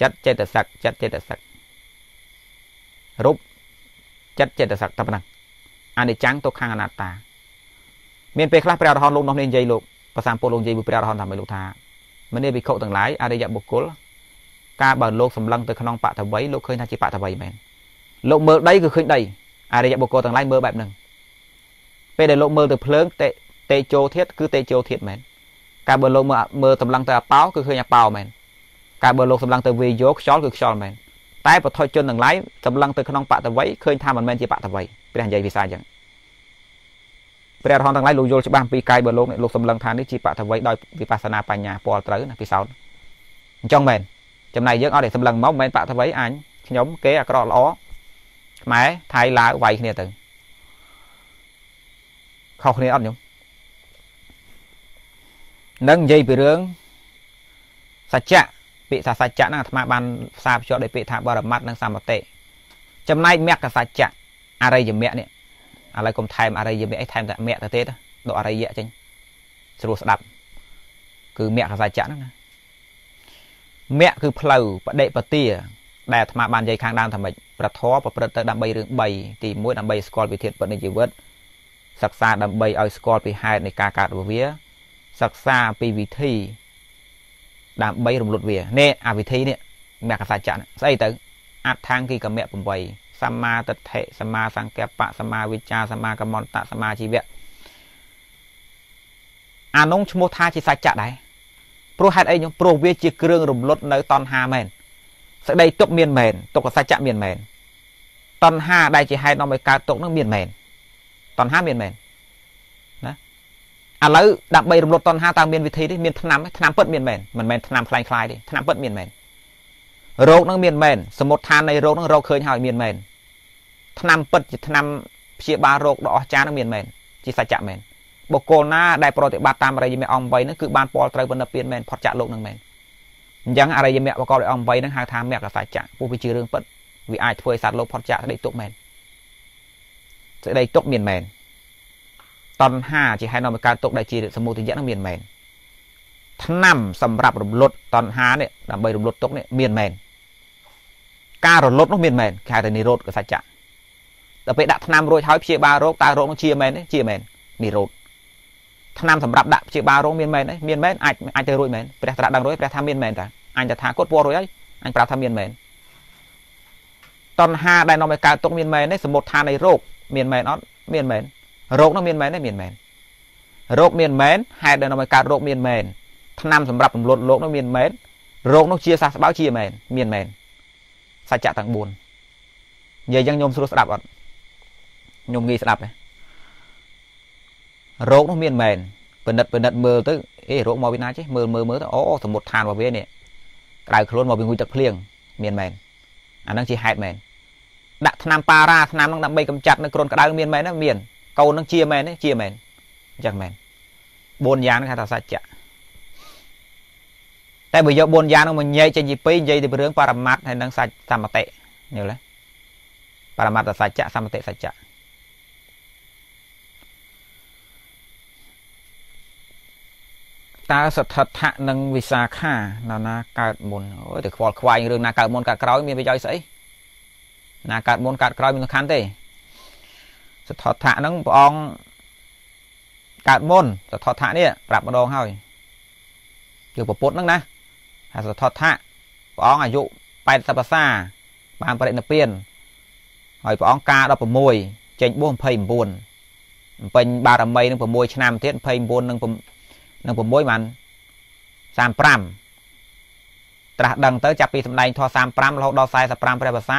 ចិត្តចេតសិកចិត្តចេតសិករូបចិត្តចេតសិកតែប៉ុណ្ណឹងអនិច្ចំទុក្ខអនត្តា មានពេលខ្លះព្រះអរហន្តលោកនោះនេះនិយាយលោកប្រសាពុទ្ធលោកនិយាយពីព្រះអរហន្តថាម៉េចលោកថាមនីវិខុទាំងឡាយអរិយបុគ្គល ការបើលោកសម្លឹងទៅក្នុងបតវ័យលោកឃើញថាជាបតវ័យមែនលោកមើលដីគឺឃើញដីអរិយបុគ្គលទាំងឡាយមើលបែបហ្នឹងពេលដែលលោកមើលទៅភ្លើងតេតេជោធាតគឺតេជោធាតមែនការបើលោកមើលមើលសម្លឹងទៅអបោគឺឃើញអបោមែនការបើលោកសម្លឹងទៅវាយោខ្យល់គឺខ្យល់មែនតែបថុជនទាំងឡាយសម្លឹងទៅក្នុងបតវ័យឃើញថាមិនមែនជាបតវ័យព្រះនិយាយវិសាអញ្ចឹងព្រះអរហន្តទាំងឡាយលោកយល់ច្បាស់ពីកាយបើលោកលោកសម្លឹងថានេះជាបតវ័យដោយវិបស្សនាបញ្ញាពលត្រូវណាពិសោធន៍អញ្ចឹងមែន ចំណែកយើងអត់ទេសម្លឹងមកមិនមែនបតវ័យអញខ្ញុំគេអាក្រក់ល្អខ្មែរថៃឡាវវាយគ្នាទៅខុសគ្នាអត់ខ្ញុំនឹងនិយាយពីរឿងសច្ចៈពាក្យថាសច្ចៈហ្នឹងអាត្មាបានផ្សារភ្ជាប់ដោយពាក្យថាបរមត្តនិងសម្បតិចំណែកមគ្គសច្ចៈអរិយមគ្គនេះឥឡូវកុំថែមអរិយមគ្គអីថែមតែមគ្គទៅទៀតដកអរិយចេញស្រួលស្ដាប់គឺមគ្គសច្ចៈហ្នឹងណា មគ្គគឺផ្លូវបដិបទាដែលអាត្មាបាននិយាយខាងដើមថាម៉េចប្រធរប្រព្រឹត្តទៅដើម្បីរឿង3ទី1ដើម្បីស្គាល់វិធានពិតនៃជីវិតសិក្សាដើម្បីឲ្យស្គាល់ពីហេតុនៃការកើតរបស់វាសិក្សាពីវិធីដើម្បីរំលត់វានេះអាវិធីនេះមគ្គសច្ចៈស្អីទៅអដ្ឋាង្គិកមគ្គ8សម្មាទិដ្ឋិសម្មាសង្កេបៈសម្មាវិជ្ជាសម្មាកម្មន្តៈសម្មាជីវៈអានោះឈ្មោះថាជាសច្ចៈដែរ ព្រោះហេតុអីខ្ញុំព្រោះវាជាគ្រឿងរំលត់នៅតណ្ហាមែនសេចក្តីទុកមានមែនទុកសច្ចៈមានមែនតណ្ហាដែលជាហេតុនាំឲ្យកើតទុកនឹងមានមែនតណ្ហាមានមែនឥឡូវដើម្បីរំលត់តណ្ហាតើមានវិធីទេមានថ្នាំថ្នាំពិតមានមែនមិនមែនថ្នាំคล้ายคล้ายទេថ្នាំពិតមានមែនរោគនឹងមានមែនសមុទ្រឋាននៃរោគនឹងរកឃើញហើយមានមែនថ្នាំពិតជាថ្នាំព្យាបាលរោគដ៏អស្ចារ្យនឹងមានមែនជាសច្ចៈមែន បុគ្គលណាដែលប្រតិបត្តិតាមអរិយមគ្គអង្គ8នឹងគឺបានពលត្រូវបណ្ឌិតពៀនមែនផុតចាក់លោកនឹងមែនអញ្ចឹងអរិយមគ្គបកលដោយអង្គ8នឹងហៅថាមគ្គសច្ចៈពោះវាជារឿងពិតវាអាចធ្វើឲ្យសត្វលោកផុតចាក់សេចក្តីទុកមែនសេចក្តីទុកមានមែនតណ្ហាជាហេតុនាំឲ្យកើតទុកដែលជាសមុទយៈនឹងមានមែនឆ្នាំសម្រាប់រំលត់តណ្ហានេះដើម្បីរំលត់ទុកនេះមានមែនការរលត់នោះមានមែនគេហៅថានិរោធកសច្ចៈដល់ពេលដាក់ថ្នាំរួចហើយព្យាបាលរោគតើរោគនោះជាមែនទេជាមែននិរោធ ថ្នាំសម្រាប់ដាក់ព្យាបាលរោគមានមែនទេមានមែនអាចអាចទៅរួចមែនព្រះត្រាស់ដឹងរួចព្រះថាមានមែនតាអញតថាគាត់ពណ៌រួចហើយអញប្រាប់ថាមានមែនតណ្ហាដែលនាំឲ្យកើតទុកមានមែនទេសមុទ្រឋាននៃរោគមានមែនអត់មានមែនរោគនោះមានមែនទេមានមែនរោគមានមែនហេតុដែលនាំឲ្យកើតរោគមានមែនថ្នាំសម្រាប់រំលត់លោកនោះមានមែនរោគនោះជាសះស្បើជាមែនមានមែនសច្ចៈទាំង4និយាយយ៉ាងខ្ញុំស្រួលស្ដាប់អត់ខ្ញុំងាយស្ដាប់ទេ រោគនោះមានមែនពិនិត្យពិនិត្យមើលទៅអេរោគមកពីណាចេះមើលមើលមើលទៅអូសមុទ្រឋានរបស់វានេះក្តៅខ្លួនមកពីងុយទឹកភ្លៀងមានមែនអាហ្នឹងជាហេតុមែនដាក់ថ្នាំប៉ារ៉ាថ្នាំហ្នឹងដើម្បីកម្ចាត់នៅគ្រុនក្តៅមានមែនទេមានកូននឹងជាមែនទេជាមែនអញ្ចឹងមែន4យ៉ាងហ្នឹងហៅថាសច្ចៈតែបើយក4យ៉ាងហ្នឹងមកញែកចេញពី2និយាយទៅរឿងបរមត្តហើយនឹងសច្ចសមតិយល់ទេបរមត្តសច្ចៈសមតិសច្ចៈ តើសទ្ធដ្ឋៈនិងវិសាខាណាណាកើតមុនអូយតែខ្វល់ខ្វាយរឿងណាកើតមុនកើតក្រោយមានប្រយោជន៍ស្អីណាកើតមុនកើតក្រោយមានសំខាន់ទេសទ្ធដ្ឋៈហ្នឹងព្រះអង្គកើតមុនសទ្ធដ្ឋៈនេះប្រាប់ម្ដងហើយគឺពពុទ្ធហ្នឹងណាហើយសទ្ធដ្ឋៈព្រះអង្គអាយុ80ប្រសាបានបរិនិព្វានហើយព្រះអង្គការ16ចេញបួស29ពេញបារមីនឹង6ឆ្នាំទៀត29នឹង នឹង6បាន35ត្រាស់ដឹងទៅចាប់ពីសម្ដែងធម៌35រហូតដល់45ព្រះភាសា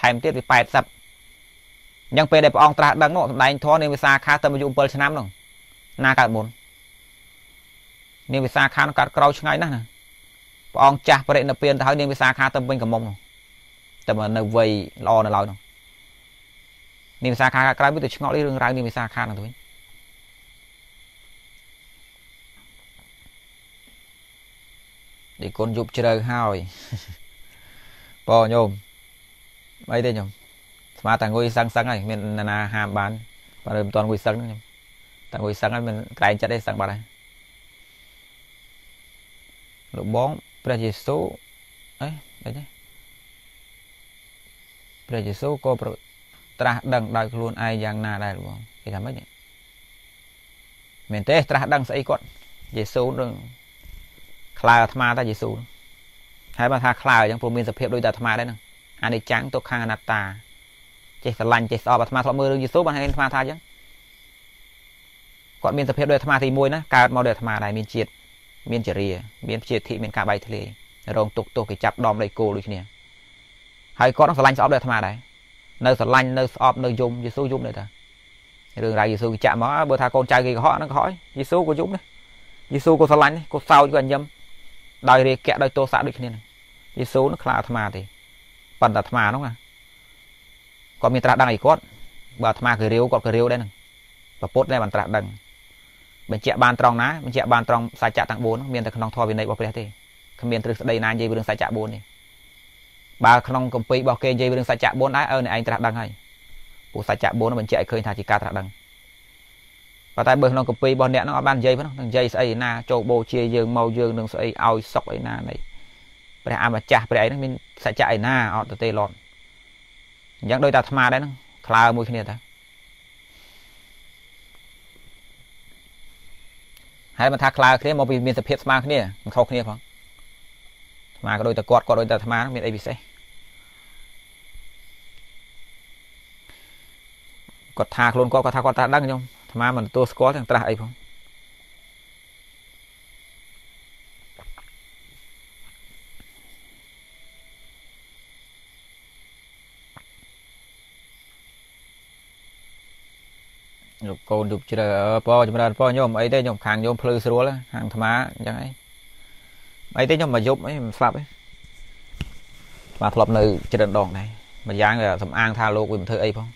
ថែមទៀតវា80អញ្ចឹងពេលដែលព្រះអង្គត្រាស់ដឹងនោះសម្ដែងធម៌នាងវិសាខាទៅអាយុ7ឆ្នាំនោះណាកើតមុននាងវិសាខានោះកើតក្រោយឆ្ងាយណាស់ណាព្រះអង្គចាស់បរិនិព្វានទៅហើយនាងវិសាខាទៅវិញកំមុំនោះតែនៅវ័យល្អនៅឡើយនោះនាងវិសាខាក្រោយវាទៅឆ្ងល់រឿងរ៉ាវនាងវិសាខាហ្នឹងទៅវិញ ឌីគុណយប់ជ្រៅហើយបងញោមអីទេញោមស្មាតែងុយសឹងសឹងហើយមានណាហាមបានបើមិនតាន់ងុយសឹងញោមតែងុយសឹងហើយមិនក្រែងចិត្តទេសឹងបាត់ហើយលោកបងព្រះយេស៊ូវអីអីទេព្រះយេស៊ូវក៏ត្រាស់ដឹងដោយខ្លួនឯងយ៉ាងណាដែរបងគេថាម៉េចនេះមែនទេត្រាស់ដឹងស្អីគាត់យេស៊ូវនឹង ខ្លើអាត្មាតាយេស៊ូវហើយបើថាខ្លើអញ្ចឹងព្រោះមានសភាពដូចតែអាត្មាដែរហ្នឹងអានិច្ចំទុក្ខអនត្តាចេះស្រឡាញ់ចេះស្អប់អាត្មាធ្លាប់មើលរឿងយេស៊ូវបានឲ្យអាត្មាថាអញ្ចឹងគាត់មានសភាពដូចអាត្មាទី1ណាកើតមកដូចអាត្មាដែរមានជាតិមានចរិយាមានជាធិមានការបែកធ្លាយរងទុកទោសគេចាប់ដំដីគោដូចគ្នាហើយគាត់នឹងស្រឡាញ់ស្អប់ដូចអាត្មាដែរនៅស្រឡាញ់នៅស្អប់នៅយំយេស៊ូវយំដែរតារឿងរ៉ាវយេស៊ូវគេចាក់មកបើថាកូនចៅគេកុហកហ្នឹងកុហកយេស៊ូវក៏យំដែរយេស៊ូវក៏ស្រឡាញ់ក៏សោចក៏ញឹម ដោយរាគៈដោយទោសៈដូចគ្នាហ្នឹងយេស៊ូវនឹងខ្លាអាត្មាទេប៉ុន្តែអាត្មាហ្នឹងណាគាត់មានត្រាស់ដឹងអីគាត់បើអាត្មាគឺរាវគាត់ក៏រាវដែរហ្នឹងប្រពុតដែរបានត្រាស់ដឹងបញ្ជាក់បានត្រង់ណាបញ្ជាក់បានត្រង់សច្ចៈទាំង4មានតែក្នុងធម៌វិន័យរបស់ព្រះទេគ្មានទ្រឹស្ដីណានិយាយរឿងសច្ចៈ4ទេបើក្នុងកម្ពីរបស់គេនិយាយរឿងសច្ចៈ4ដែរអើអ្នកឯងត្រាស់ដឹងហើយពួកសច្ចៈ4បញ្ជាក់ឲ្យឃើញថាជាការត្រាស់ដឹង ប៉ុន្តែបើក្នុងកម្ពីរបស់អ្នកហ្នឹងអត់បាននិយាយផងនិយាយស្អីណាចូលបូជាយើងមកយើងនឹងស្អីឲ្យសុកអីណានៃព្រះអម្ចាស់ព្រះអីហ្នឹងមានសច្ចៈអីណាអត់ទៅទេឡតអញ្ចឹងដោយតែអាត្មាដែរហ្នឹងក្លើមួយគ្នាតាហើយមិនថាក្លើគ្នាមកពីមានសភាពស្មើគ្នាមិនខុសគ្នាផងអាត្មាក៏ដូចតែគាត់គាត់ដូចតែអាត្មាមានអីពិសេសគាត់ថាខ្លួនគាត់គាត់ថាគាត់ត្រាស់ដឹងខ្ញុំ អាត្មាមិនទទួលស្គាល់ទាំងត្រាស់អីផងលោកកូនយប់ជ្រៅពចម្រើនពញោមអីទេញោមខាងញោមភ្លឺស្រួលខាងអាត្មាអញ្ចឹងអីអីទេញោមមកយប់អីមិនស្លាប់អីអាត្មាធ្លាប់នៅច្រើនដងដែរមួយយ៉ាងសំអាងថាលោកវាមិនធ្វើអីផង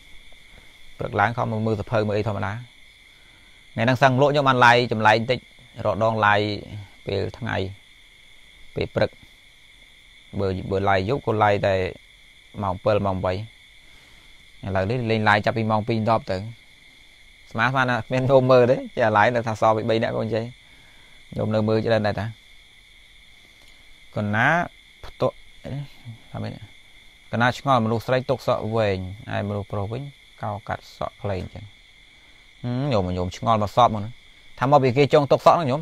ព្រឹកឡើងខំមកមើលសភៅមើលអីធម្មតា ថ្ងៃហ្នឹងសឹងលក់ខ្ញុំបានឡាយចម្លែកបន្តិចរកដងឡាយពេលថ្ងៃពេលព្រឹកបើបើឡាយយប់ក៏ឡាយតែម៉ោង7ម៉ោង8ឥឡូវនេះលេងឡាយចាប់ពីម៉ោង2 10ទៅស្មាស្មានមានញោមមើលទេចាឡាយនៅថាសល់ពី3នាក់កូនជ័យញោមនៅមើលច្រើនដែរតាកណាផ្ទក់ថាម៉េចកណាឆ្ងល់មនុស្សស្រីទុកសក់វែងហើយមនុស្សប្រុសវិញកោកាត់សក់ខ្លីអញ្ចឹង ញោមញោមឆ្ងល់មកសពមកថាមកពីគេចង់ទុកសក់ហ្នឹងញោម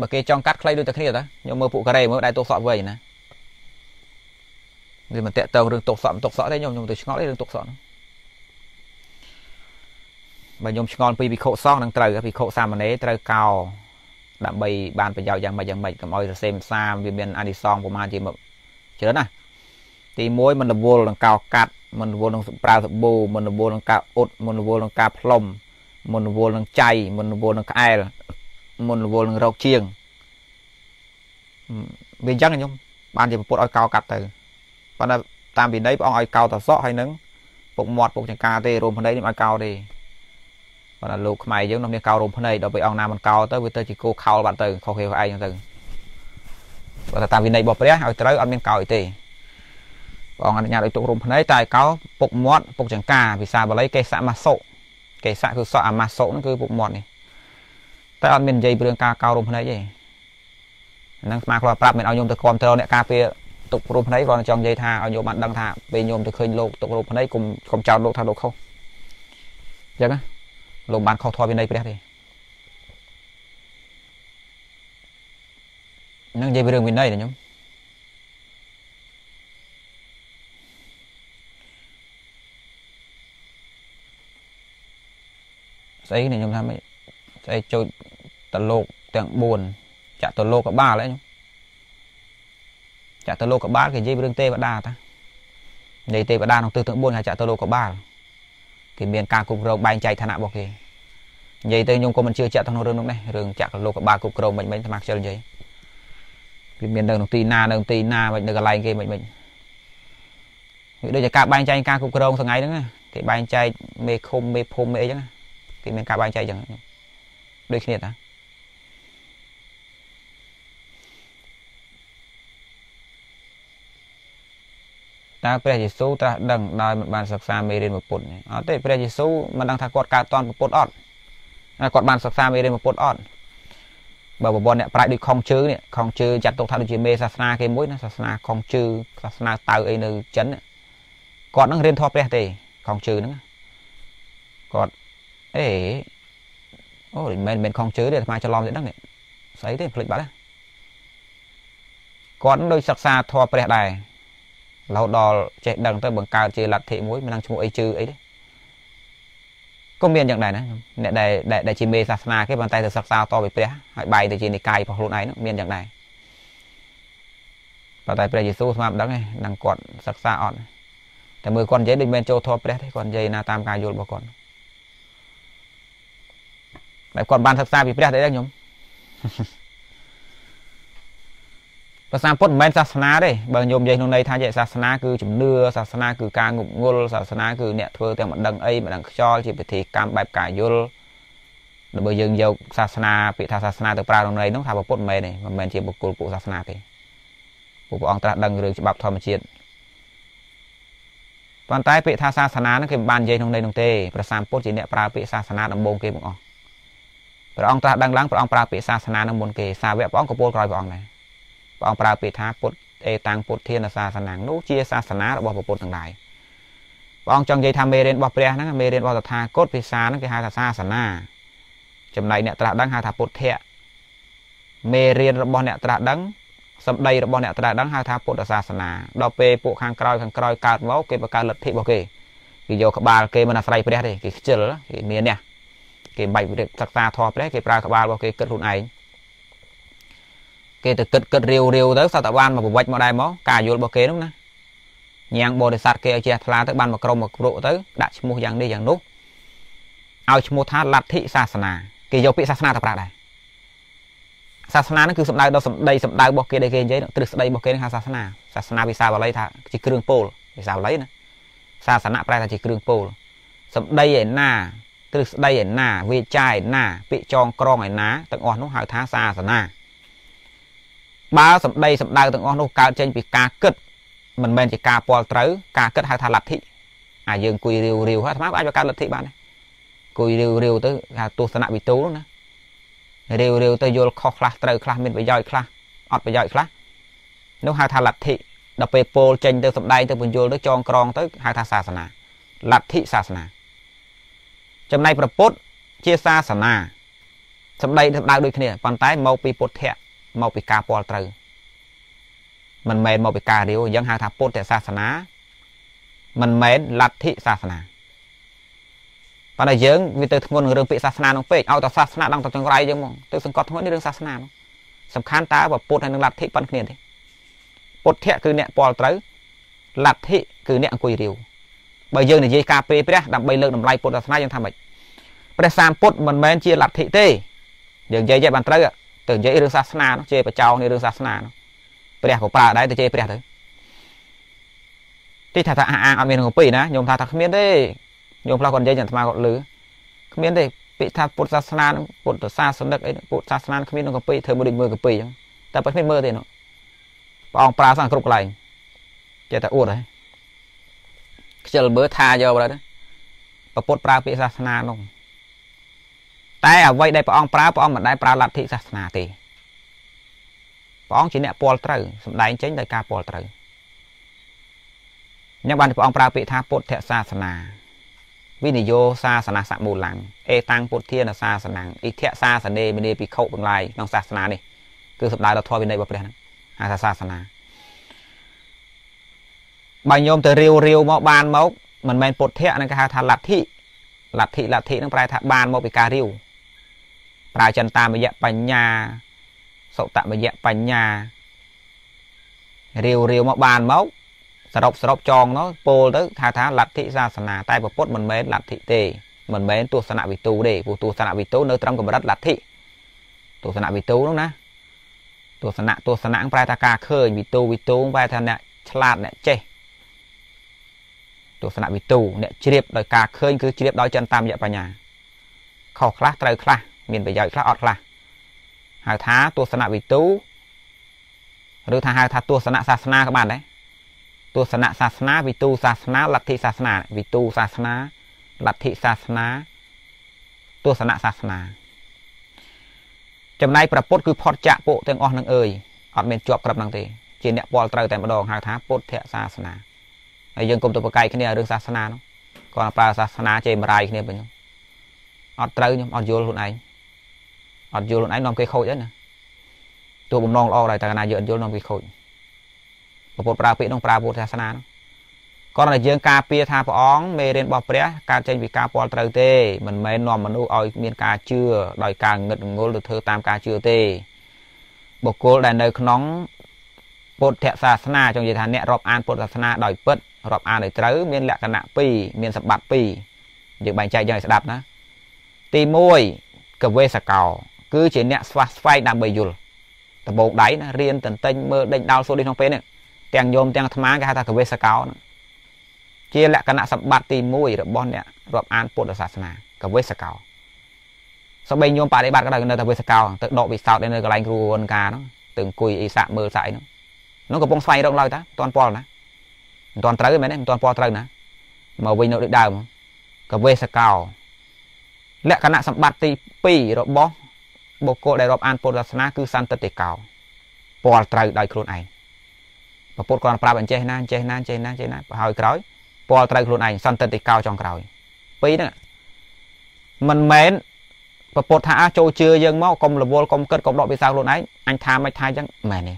បើគេចង់កាត់ខ្លីដូចតែគ្នាតាញោមមើលពួកការ៉េមើលដែរទុកសក់វែងណាវាមិនតាក់តងរឿងទុកសក់ទុកសក់ទេញោមញោមទៅឆ្ងល់រឿងទុកសក់ហ្នឹងបើញោមឆ្ងល់ពីវិខុសងនឹងត្រូវវិខុសាមណេរត្រូវកោដើម្បីបានប្រយោជន៍យ៉ាងម៉េចយ៉ាងម៉េចកុំឲ្យសរសេរសាមវាមានអានិសងប្រមាណជាច្រើនណាទី1មិនរវល់នឹងកោកាត់មិនរវល់នឹងប្រើសាប៊ូមិនរវល់នឹងការអ៊ុតមិនរវល់នឹងការផ្លុំ មិនរវល់នឹងចៃមិនរវល់នឹងក្អែលមិនរវល់នឹងរោគជាងវាអញ្ចឹងខ្ញុំបានជាពុទ្ធឲ្យកោកាត់ទៅប៉ុន្តែតាមវិន័យព្រះអង្គឲ្យកោតសក់ហើយនឹងពុកមាត់ពុកចង្ការទេរួមភ្នែកនេះឲ្យកោទេប៉ុន្តែលោកខ្មែរយើងនៅមានកោរួមភ្នែកដល់ពេលអង្គណាមិនកោទៅវាទៅជាគោខោលបាត់ទៅខុសគេឯងហ្នឹងទៅបើតាមវិន័យរបស់ព្រះឲ្យត្រូវអត់មានកោអីទេព្រះអង្គអនុញ្ញាតឲ្យទុករួមភ្នែកតែឲ្យកោពុកមាត់ពុកចង្ការភាសាបាលីកេសមាសុ កេសគឺសក់អាមាសុហ្នឹងគឺពុកមាត់នេះតែអត់មាននិយាយពីរឿងការកោរួមភ្នែកទេហ្នឹងស្មាខ្លះប្រាប់មានឲ្យញោមទៅគ្រប់គ្រងអ្នកការពារទុករួមភ្នែកគ្រាន់តែចង់និយាយថាឲ្យញោមបានដឹងថាពេលញោមទៅឃើញលោកទុករួមភ្នែកកុំកុំចោទលោកថាលោកខុសអញ្ចឹងណាលោកបានខុសធម៌វិន័យព្រះទេនឹងនិយាយពីរឿងវិន័យទេខ្ញុំ ស្អីនេះខ្ញុំថាមិនស្អីចូលតលោកទាំង4ចាក់តលោកកបាលហ្នឹងចាក់តលោកកបាលគេនិយាយពីរឿងទេវតាតានិយាយទេវតាក្នុងទិសទាំង4គេចាក់តលោកកបាលគេមានការគ្រប់គ្រងបែងចែកឋានៈរបស់គេនិយាយទៅខ្ញុំក៏មិនជឿជាក់ក្នុងរឿងនោះដែររឿងចាក់លោកកបាលគ្រប់គ្រងមិនមិនស្មាខ្ជិលនិយាយវាមាននៅក្នុងទីណានៅទីណាមិននៅកន្លែងគេមិនមិនវាដូចជាការបែងចែកការគ្រប់គ្រងថ្ងៃហ្នឹងទេគេបែងចែកមេឃុំមេភូមិមេអីចឹង គេមានការបែងចែកចឹងដូចគ្នាតាតើព្រះយេស៊ូវត្រាស់ដឹងដោយមិនបានសិក្សាមេរៀនពុទ្ធអត់ទេព្រះយេស៊ូវមិនដឹងថាគាត់កើតតន់ពុទ្ធអត់គាត់បានសិក្សាមេរៀនពុទ្ធអត់បើប្រព័ន្ធអ្នកប្រាជ្ញដូចខុងជើនេះខុងជើចាត់ទុកថាដូចជាមេសាសនាគេមួយណាសាសនាខុងជើសាសនាតៅអីនៅចិនគាត់នឹងរៀនធម៌ព្រះទេខុងជើហ្នឹងគាត់ អេអូមិនមែនមិនខុងជើទេអាត្មាច្រឡំទេដឹងនេះស្អីទេភ្លេចបាត់គាត់នឹងដូចសិក្សាធម៌ព្រះដែររហូតដល់ចេះដឹងទៅបង្កើតជាលទ្ធិមួយមិនដឹងឈ្មោះអីជឿអីទេក៏មានយ៉ាងដែរណាអ្នកដែលដែលជាមេសាសនាគេប៉ុន្តែទៅសិក្សាតពីព្រះហើយបែរទៅជានិកាយរបស់ខ្លួនឯងមានយ៉ាងដែរប៉ុន្តែព្រះយេស៊ូវស្មាប់ដឹងទេនឹងគាត់សិក្សាអត់តែមើលគាត់និយាយដូចមិនចូលធម៌ព្រះទេគាត់និយាយណាតាមការយល់របស់គាត់ តែគាត់បានសិក្សាពីព្រះទេខ្ញុំភាសាពុទ្ធមិនមែនសាសនាទេបើញោមនិយាយក្នុងន័យថាជាសាសនាគឺជំនឿសាសនាគឺការងប់ងល់សាសនាគឺអ្នកធ្វើតែមិនដឹងអីមិនដឹងខ្យល់ជាពិធីកម្មបែបការយល់ដើម្បីយើងយកសាសនាពាក្យថាសាសនាទៅប្រើក្នុងន័យនោះថាពុទ្ធមិនមែនទេមិនមែនជាបុគ្គលពួកសាសនាទេពួកព្រះអង្គត្រាស់ដឹងរឿងច្បាប់ធម្មជាតិប៉ុន្តែពាក្យថាសាសនាហ្នឹងគេមិនបាននិយាយក្នុងន័យនោះទេព្រះសម្ពុទ្ធជាអ្នកប្រើពាក្យសាសនាដំបូងគេបងអស់ ព្រះអង្គត្រាស់ដឹងឡើងព្រះអង្គប្រើពាក្យសាសនានឹងមុនគេសាវកព្រះអង្គក៏ពោលក្រោយព្រះអង្គដែរព្រះអង្គប្រើពាក្យថាពុទ្ធអេតាំងពុទ្ធានសាសនានោះជាសាសនារបស់ពុទ្ធទាំងឡាយព្រះអង្គចង់និយាយថាមេរៀនរបស់ព្រះហ្នឹងមេរៀនរបស់តថាគតភាសាហ្នឹងគេហៅថាសាសនាចំណែកអ្នកត្រាស់ដឹងហៅថាពុទ្ធៈមេរៀនរបស់អ្នកត្រាស់ដឹងសម្ដីរបស់អ្នកត្រាស់ដឹងហៅថាពុទ្ធសាសនាដល់ពេលពួកខាងក្រោយខាងក្រោយកើតមកគេបង្កើតលទ្ធិរបស់គេគេយកក្បាលគេមិនអាស្រ័យព្រះទេគេខ្ជិលគេមាននេះ គេបាច់សិក្សាធម៌ព្រះគេប្រើក្បាលរបស់គេគិតខ្លួនឯងគេទៅគិតគិតរាវរាវទៅសតបានមកប្រវិចមកដែរមកការយល់របស់គេនោះណាញ៉ាងបរិស័ទគេឲ្យជ្រះថ្លាទៅបានមកក្រុមមកគ្រក់ទៅដាក់ឈ្មោះយ៉ាងនេះយ៉ាងនោះឲ្យឈ្មោះថាលទ្ធិសាសនាគេយកពាក្យសាសនាទៅប្រើដែរសាសនាហ្នឹងគឺសំដៅដល់សម្ដីសម្ដៅរបស់គេដែលគេនិយាយទ្រឹស្ដីរបស់គេហ្នឹងហៅសាសនាសាសនាភាសាបាលីថាជាគ្រឿងពោលភាសាបាលីណាសាសនាប្រែថាជាគ្រឿងពោលសម្ដីឯណា ទ្រឹស្ដីឯណាវាចាឯណា ពាក្យចងក្រងឯណាទាំងអស់នោះហៅថាសាសនាបើសម្ដីសម្ដៅទាំងអស់នោះកើតចេញពីការគិតមិនមែនជាការពាល់ត្រូវការគិតហៅថាលទ្ធិអាយើងគួយរាវរាវហើយអាត្មាអាចបង្កើតលទ្ធិបានដែរគួយរាវរាវទៅថាទស្សនៈវិទូនោះណារាវរាវទៅយល់ខុសខ្លះត្រូវខ្លះមានប្រយោជន៍ខ្លះអត់ប្រយោជន៍ខ្លះនោះហៅថាលទ្ធិដល់ពេលពោលចេញទៅសម្ដែងទៅបញ្យលទៅចងក្រងទៅហៅថាសាសនាលទ្ធិសាសនា ចំណែកប្រពុតជាសាសនាសម្ដីសម្ដៅដូចគ្នាប៉ុន្តែមកពីពុទ្ធៈមកពីការពាល់ត្រូវមិនមែនមកពីការរាវអញ្ចឹងហៅថាពុទ្ធសាសនាមិនមែនលទ្ធិសាសនាប៉ុន្តែយើងវាទៅធ្ងន់នឹងរឿងពាក្យសាសនានោះពេកឲ្យតែសាសនាដល់ទៅចង្រៃយើងហ្មងទៅសង្កត់ធ្ងន់នេះរឿងសាសនានោះសំខាន់តើពុទ្ធហើយនឹងលទ្ធិប៉ុនគ្នាទេពុទ្ធៈគឺអ្នកពាល់ត្រូវលទ្ធិគឺអ្នកអង្គុយរាវ បើយើងនិយាយការពេព្រះដើម្បីលើកតម្លៃពុទ្ធសាសនាយើងថាម៉េចព្រះសាមពុទ្ធមិនមែនជាលទ្ធិទេយើងនិយាយចេះបានត្រូវទៅនិយាយរឿងសាសនានោះជេរបចោនេះរឿងសាសនានោះព្រះក៏ប្រើដែរទៅជេរព្រះទៅទីថាថាអះអាងអត់មានក្នុងពីណាញោមថាថាគ្មានទេញោមខ្លះគាត់និយាយយ៉ាងអាត្មាគាត់លឺគ្មានទេពាក្យថាពុទ្ធសាសនានឹងពុទ្ធសាសនិកអីពុទ្ធសាសនាគ្មានក្នុងកពីធ្វើមកដូចមើលកពីអញ្ចឹងតែប៉ុន្តែគ្មានមើលទេនោះព្រះអង្គប្រើសង្គ្រប់កន្លែងចេះតែអួតហើយ ខ្ជិលមើលថាយកបើទៅពុទ្ធប្រើពាក្យសាសនានោះតែអ្វីដែលព្រះអង្គប្រើព្រះអង្គមិនដែលប្រើលទ្ធិសាសនាទេព្រះអង្គជាអ្នកពលត្រូវសំដែងចេញដោយការពលត្រូវញ៉ាំបានព្រះអង្គប្រើពាក្យថាពុទ្ធសាសនាវិនិយោសាសនាសមូលังអេតាំងពុទ្ធានសាសនាអ៊ីធសាសនេមនីភិក្ខុទាំងឡាយក្នុងសាសនានេះគឺសំដៅដល់ធម៌វិន័យរបស់ព្រះហ្នឹងហៅថាសាសនា បើញោមទៅរាវរាវមកបានមកមិនមែនពុទ្ធៈហ្នឹងគេហៅថាលទ្ធិលទ្ធិលទ្ធិហ្នឹងប្រែថាបានមកពីការរាវប្រើចន្តាមយៈបញ្ញាសុតមយៈបញ្ញារាវរាវមកបានមកសរុបសរុបចងនោះពោលទៅថាថាលទ្ធិសាសនាតែពុទ្ធមិនមែនលទ្ធិទេមិនមែនទស្សនវិទូទេព្រោះទស្សនវិទូនៅត្រឹមកម្រិតលទ្ធិទស្សនវិទូនោះណាទស្សនៈទស្សនៈប្រែថាការឃើញវិទូវិទូប្រែថាអ្នកឆ្លាតអ្នកចេះ ទស្សនវិទូអ្នកជ្រាបដោយការឃើញគឺជ្រាបដោយចន្ទតាមយៈបញ្ញាខុសខ្លះត្រូវខ្លះមានប្រយោជន៍ខ្លះអត់ខ្លះហៅថាទស្សនវិទូឬថាហៅថាទស្សនៈសាសនាក៏បានដែរទស្សនៈសាសនាវិទូសាសនាលទ្ធិសាសនាវិទូសាសនាលទ្ធិសាសនាទស្សនៈសាសនាចំណែកប្រពុតគឺផុតចាក់ពួកទាំងអស់នឹងអើយអត់មានជាប់ក្រឹបហ្នឹងទេជាអ្នកពលត្រូវតែម្ដងហៅថាពុទ្ធសាសនា ហើយយើងគុំទៅប្រកែកគ្នារឿងសាសនានោះគាត់ប្រើសាសនាជេរមរាយគ្នាវិញអត់ត្រូវខ្ញុំអត់យល់ខ្លួនឯងអត់យល់ខ្លួនឯងនាំគេខូចហើយណាទោះបំណងល្អដែរតែកាលណាយើងអត់យល់នាំគេខូចពពុទ្ធប្រើពាក្យនោះប្រើពុទ្ធសាសនានោះគាត់តែយើងការពារថាព្រះអង្គមេរៀនរបស់ព្រះកើតចេញពីការពាល់ត្រូវទេមិនមែននាំមនុស្សឲ្យមានការជឿដោយការងឹតងល់ទៅធ្វើតាមការជឿទេបុគ្គលដែលនៅក្នុង ពុទ្ធសាសនាចង់និយាយថាអ្នករាប់អានពុទ្ធសាសនាដោយពិតរាប់អានឲ្យត្រូវមានលក្ខណៈ2មានសម្បត្តិ2យើងបែងចែកយ៉ាងឲ្យស្ដាប់ណាទី1កវេសកោ គឺជាអ្នកស្វះស្វែងដើម្បីយល់ដំបូងដៃណារៀនតន្ទិញមើលដេញដោលសូត្រនេះក្នុងពេលនេះទាំងញោមទាំងអាត្មាគេហៅថាកវេសកោជាលក្ខណៈសម្បត្តិទី1របស់អ្នករាប់អានពុទ្ធសាសនាកវេសកោសបីញោមបដិបត្តិក៏ដោយនៅតែវេសកោទៅដកវិសោធនៅកន្លែងគ្រូអនការហ្នឹងទៅអង្គុយអីសាក់មើលសាក់អីហ្នឹង នោះកំពុងស្វែងរកឡើយតាមិនទាន់ពលណាមិនទាន់ត្រូវមែនទេមិនទាន់ពលត្រូវណាមកវិញនៅដូចដើមកវេសកោលក្ខណៈសម្បត្តិទី2របស់បុគ្គលដែលរាប់អានពុទ្ធសាសនាគឺសន្តិតិកោពលត្រូវដោយខ្លួនឯងពពុទ្ធគាត់ប្រាប់អញ្ចេះណាអញ្ចេះណាអញ្ចេះណាអញ្ចេះណាហើយក្រោយពលត្រូវខ្លួនឯងសន្តិតិកោចុងក្រោយពីរហ្នឹងមិនមែនពពុទ្ធថាចូលជឿយើងមកកុំរវល់កុំគិតកុំដកវិសៅខ្លួនឯងអញថាមិនថាអញ្ចឹងមែនទេ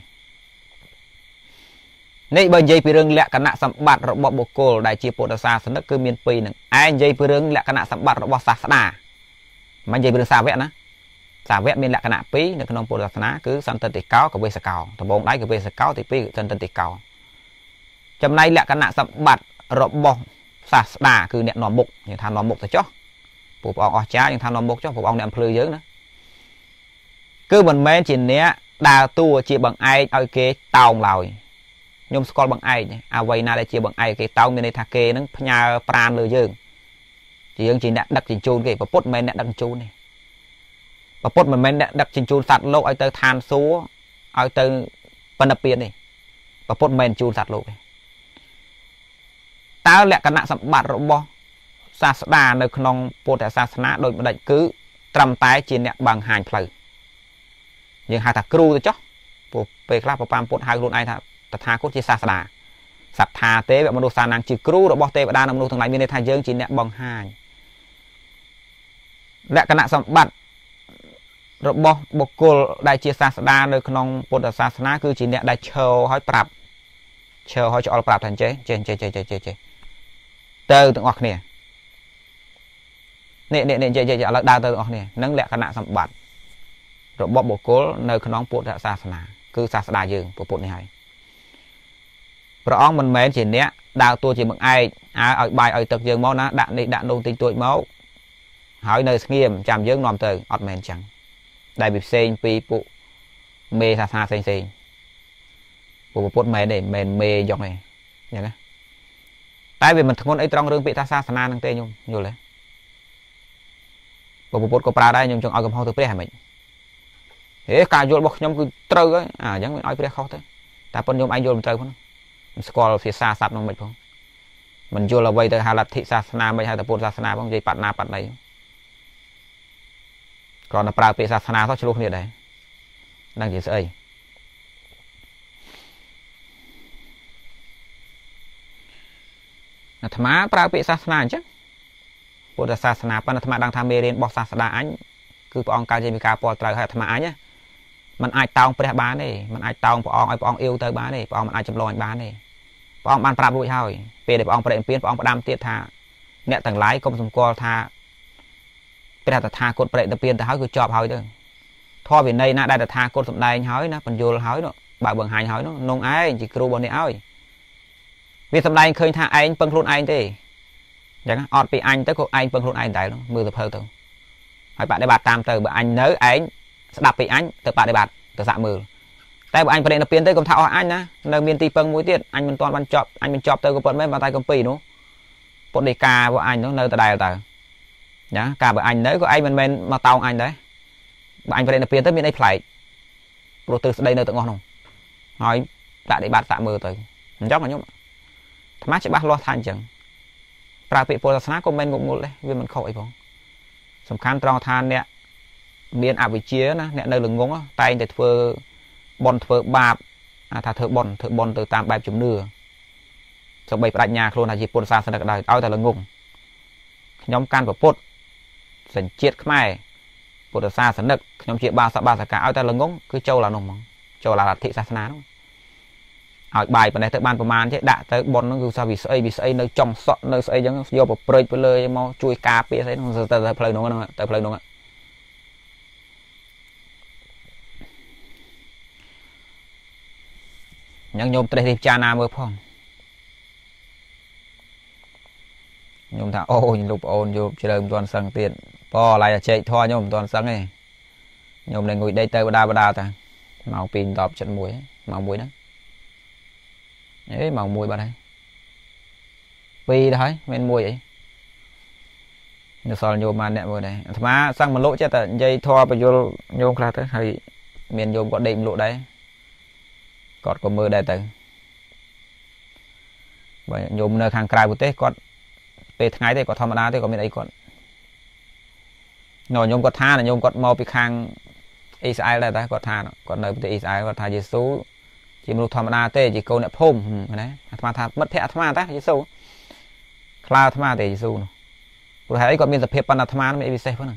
នេះបើនិយាយពីរឿងលក្ខណៈសម្បត្តិរបស់បុគ្គលដែលជាពុទ្ធសាសនិកគឺមានពីរហ្នឹងឯងនិយាយពីរឿងលក្ខណៈសម្បត្តិរបស់សាស្តាមិននិយាយពីរឿងសាវកណាសាវកមានលក្ខណៈពីរនៅក្នុងពុទ្ធសាសនាគឺសន្តិតិកោកវេសកោដំបូងដៃកវេសកោទី2គឺសន្តិតិកោចំណែកលក្ខណៈសម្បត្តិរបស់សាស្តាគឺអ្នកនាំមុខយើងថានាំមុខទៅចុះពួកព្រះអង្គអស្ចារ្យយើងថានាំមុខចុះព្រះអង្គអ្នកអំភ្លឺយើងណាគឺមិនមែនជាអ្នកដើរតួជាបង្អែកឲ្យគេតោងឡើយ ខ្ញុំស្គាល់បង្អែកអ្វីណាដែលជាបង្អែកគេតោងមានន័យថាគេនឹងផ្ញើប្រានលើយើងជាយើងជាអ្នកដឹកជញ្ជូនគេប្រពុតមិនមែនអ្នកដឹកជញ្ជូនទេប្រពុតមិនមែនអ្នកដឹកជញ្ជូនសត្វលោកឲ្យទៅឋានសួគ៌ឲ្យទៅបណ្ឌពៀនទេប្រពុតមិនមែនជូនសត្វលោកទេតើលក្ខណៈសម្បត្តិរបស់សាស្តានៅក្នុងពុទ្ធសាសនាដូចម្ដេចគឺត្រឹមតែជាអ្នកបង្ហាញផ្លូវយើងហៅថាគ្រូទៅចុះព្រោះពេលខ្លះប្រប៉ាំពុទ្ធហៅខ្លួនឯងថា តថាគតជាសាស្តាសត្ថាទេវមនុស្សសានាងជាគ្រូរបស់ទេវតានិងមនុស្សទាំងឡាយមានន័យថាយើងជាអ្នកបង្ហាញលក្ខណៈសម្បត្តិរបស់បុគ្គលដែលជាសាស្តានៅក្នុងពុទ្ធសាសនាគឺជាអ្នកដែលឈរឲ្យប្រាប់ឈរឲ្យឆ្អល់ប្រាប់ថាចេះចេះចេះចេះចេះចេះទៅទាំងអស់គ្នានេះនេះនេះនិយាយឥឡូវដើរទៅទាំងអស់គ្នានឹងលក្ខណៈសម្បត្តិរបស់បុគ្គលនៅក្នុងពុទ្ធសាសនាគឺសាស្តាយើងពុទ្ធនេះហើយ ព្រះអង្គមិនមែនជាអ្នកដើរតួជាបង្អែកអើឲ្យបាយឲ្យទឹកយើងមកណាដាក់នេះដាក់នោះតិចតួចមកហើយនៅស្ងៀមចាំយើងនាំទៅអត់មែនចឹងដែលវាផ្សេងពីពួកមេសាសនាផ្សេងផ្សេងពួកពុទ្ធមែនទេមិនមេយកទេចឹងណាតែវាមិនធ្ងន់អីត្រង់រឿងពាក្យថាសាសនាហ្នឹងទេញោមយល់ទេពួកពុទ្ធក៏ប្រើដែរខ្ញុំចង់ឲ្យកំហុសទៅព្រះហ្មងហេការយល់របស់ខ្ញុំគឺត្រូវហើយអាអញ្ចឹងឲ្យព្រះខុសទៅតែប៉ុនខ្ញុំឯងយល់មិនត្រូវផង ស្គាល់ភាសាស័ព្ទនោះមិនផងមិនយល់អ្វីទៅហៅលទ្ធិសាសនាមិនហៅតែពុទ្ធសាសនាផងនិយាយបាត់ណាបាត់ណីគ្រាន់តែប្រើពាក្យសាសនាទៅឆ្លោះគ្នាដែរនឹងជាស្អីអាត្មាប្រើពាក្យសាសនាអញ្ចឹងពុទ្ធសាសនាប៉ុន្តែអាត្មាដឹងថាមេរៀនរបស់សាសនាអញគឺព្រះអង្គកើតជាវិការពលត្រូវហើយអាត្មាអញណាมันអាចតោងព្រះបានទេมันអាចតោងព្រះអង្គឲ្យព្រះអង្គអ៊ីវទៅបានទេព្រះអង្គមិនអាចចម្លងបានទេ ព្រះអង្គបានប្រាប់រួចហើយពេលដែលព្រះអង្គប្រេអំពៀនព្រះអង្គផ្ដាំទៀតថាអ្នកទាំងឡាយកុំសម្គាល់ថាព្រះតថាគតប្រេតពៀនទៅហើយគឺជាប់ហើយទៅធម៌វិន័យណាដែលតថាគតសំដែងហើយណាបញ្យលហើយនោះបើបង្ហាញហើយនោះនងឯងជាគ្រូរបស់អ្នកឲ្យវាសំដែងឃើញថាឯងពឹងខ្លួនឯងទេអញ្ចឹងអត់ពីអញទៅក៏ឯងពឹងខ្លួនឯងដែរមើលទៅភៅទៅហើយបដិបត្តិតាមទៅបើអញនៅឯងស្ដាប់ពីអញទៅបដិបត្តិទៅសាក់មើល តែបើអញប្រេណពៀនទៅកុំថាអស់អញណានៅមានទីពឹងមួយទៀតអញមិនទាន់បានចប់អញមិនចប់ទៅក៏ប៉ុតមែនតែកំពីនោះពុទ្ធដីការបស់អញនោះនៅដដែលតើណាការបើអញនៅក៏ឯងមិនមែនមកតោងអញដែរបើអញប្រេណពៀនទៅមានអីប្លែកព្រោះទិសដីនៅទាំងអស់នោះហើយដាក់ដីបាត់សាក់មើលទៅអញ្ចឹងខ្ញុំអាត្មាច្បាស់លាស់ថាអញ្ចឹងប្រើពាក្យពុទ្ធសាសនាក៏មិនងប់ងល់ដែរវាមិនខុសអីផងសំខាន់ត្រង់ថាអ្នកមានអវិជ្ជាណាអ្នកនៅល្ងងតែងតែធ្វើ បន់ធ្វើបាបថាធ្វើបន់ធ្វើបន់ទៅតាមបែបជំនឿសូម្បីបដិញ្ញាខ្លួនថាជាពុទ្ធសាសនិកដែរឲ្យតែល្ងងខ្ញុំកាន់ពុទ្ធសញ្ជាតិខ្មែរពុទ្ធសាសនិកខ្ញុំជាបាសបាសកាឲ្យតែល្ងងគឺចូលអានោះហ្មងចូលអាលទ្ធិសាសនានោះឲ្យបាយប៉ុណ្ណេះទៅបានប្រមាណទេដាក់ទៅប៉ុនហ្នឹងគឺថាវាស្អីវាស្អីនៅចំសក់នៅស្អីចឹងយកប្រព្រឹត្តទៅលើមកជួយការពារស្អីហ្នឹងទៅទៅផ្លូវហ្នឹងទៅផ្លូវហ្នឹង អញ្ចឹងញោមត្រេះរៀបចាណាមើលផងញោមថាអូយលោកប្អូនយកជ្រើមិនទាន់សឹងទៀតប៉ឡៃអាចេកធေါ်ញោមមិនទាន់សឹងទេញោមនៅងុយដេកទៅបដាបដាតាម៉ោង2 10 7 1ម៉ោង1ហ្នឹងអេម៉ោង1បាត់ហើយ2ដល់ហើយមិន1អីនៅសល់ញោមបានអ្នកមើលដែរអាត្មាសឹងមលុចេះតែនិយាយធေါ်បញ្យលញោមខ្លះទៅហើយមានញោមគាត់ដេកមលុដែរ គាត់ក៏មើលដែរទៅបើញោមនៅខាងក្រៅប្រទេសគាត់ពេលថ្ងៃទេគាត់ធម្មតាទេក៏មានអីគាត់នៅញោមគាត់ថាញោមគាត់មកពីខាងអ៊ីស្រាអែលដែរតែគាត់ថាគាត់នៅប្រទេសអ៊ីស្រាអែលគាត់ថាយេស៊ូជាមនុស្សធម្មតាទេជាកូនអ្នកភូមិណាអាត្មាថាមិត្តភក្តិអាត្មាតាយេស៊ូខ្លាអាត្មាទេយេស៊ូនោះព្រោះហេតុអីគាត់មានសភាពប៉ុណ្ណាអាត្មាមានអីពិសេសប៉ុណ្ណា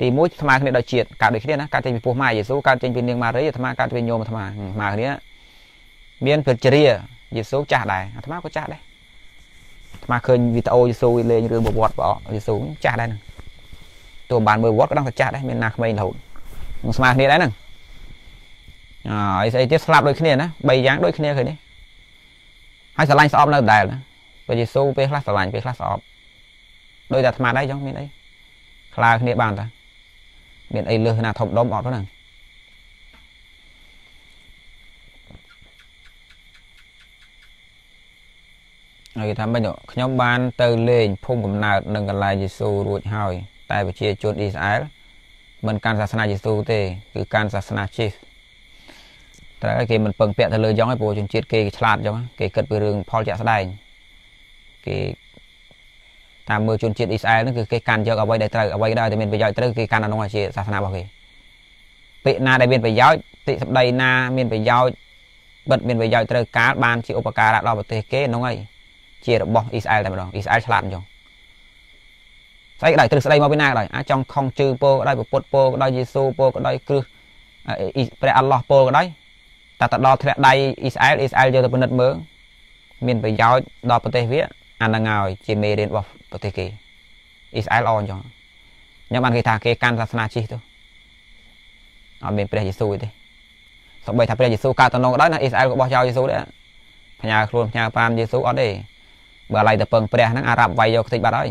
ទី1ស្មើគ្នាដោយជាតិកើតដូចគ្នាណាកើតចេញពីពោះម៉ែយេស៊ូកើតចេញពីនាងម៉ារីអាត្មាកើតពីញោមអាត្មាស្មើគ្នាមានព្រះជរាយេស៊ូចាស់ដែរអាត្មាក៏ចាស់ដែរអាត្មាឃើញវីដេអូយេស៊ូលេងរឿងប្រវត្តិព្រះអង្គយេស៊ូចាស់ដែរហ្នឹងទោះបានមើលវត្តក៏ដឹងតែចាស់ដែរមានណាក្មេងរហូតនឹងស្មើគ្នាដែរហ្នឹងអើស្អីទៀតស្លាប់ដូចគ្នាណាបីយ៉ាងដូចគ្នាឃើញនេះហើយស្រឡាញ់ស្អប់នៅដដែលណាព្រះយេស៊ូពេលខ្លះស្រឡាញ់ពេលខ្លះស្អប់ដោយតែអាត្មាដែរចឹងមានអីខ្លាគ្នាបានតា មានអីលើសណាធំដុំអត់ហ្នឹងហើយថាមិនខ្ញុំបានទៅលេងភូមិកំណើតនឹងកន្លែងយេស៊ូរួចហើយ តែប្រជាជនអ៊ីស្រាអែលមិនកាន់សាសនាយេស៊ូទេគឺកាន់សាសនាជីសតែគេមិនពឹងពាក់ទៅលើយ៉ងឯងព្រោះជនជាតិគេឆ្លាតចឹងគេគិតពីរឿងផលជាក់ស្ដែងគេ តាមមើលជនជាតិអ៊ីស្រាអែលហ្នឹងគឺគេកាន់យកអ្វីដែលត្រូវអ្វីដែលតែមានប្រយោជន៍ត្រូវគេកាន់អានោះជាសាសនារបស់គេពាក្យណាដែលមានប្រយោជន៍តិសម្ដីណាមានប្រយោជន៍បិទមានប្រយោជន៍ត្រូវការបានជាឧបការៈដល់ប្រទេសគេហ្នឹងហើយជារបស់អ៊ីស្រាអែលតែម្ដងអ៊ីស្រាអែលឆ្លាតអញ្ចឹងស្អីក៏ដោយទ្រឹស្ដីមកពីណាក៏ដោយអាចចង់ខំជឿពោក៏ដោយពុទ្ធពោក៏ដោយយេស៊ូពោក៏ដោយគ្រឹះព្រះអល់ឡោះពោក៏ដោយតែទៅដល់ធ្លាក់ដៃអ៊ីស្រាអែលអ៊ីស្រាអែលយកទៅពិនិត្យមើលមានប្រយោជន៍ដល់ប្រទេសវា អានឹងហើយជាមេរៀនរបស់ប្រទេសគេអ៊ីស្រាអែលអអញ្ចឹងញ៉ាំបានគេថាគេកាន់សាសនាជីសទៅអត់មានព្រះយេស៊ូទេសូម្បីថាព្រះយេស៊ូកើតតំណងក៏ដោយណាអ៊ីស្រាអែលក៏បោះចោលយេស៊ូដែរផ្ញើខ្លួនផ្ញើប៉ានយេស៊ូអត់ទេបើឡៃតែពឹងព្រះហ្នឹងអារ៉ាប់វាយយកខ្ទេចបាត់ហើយ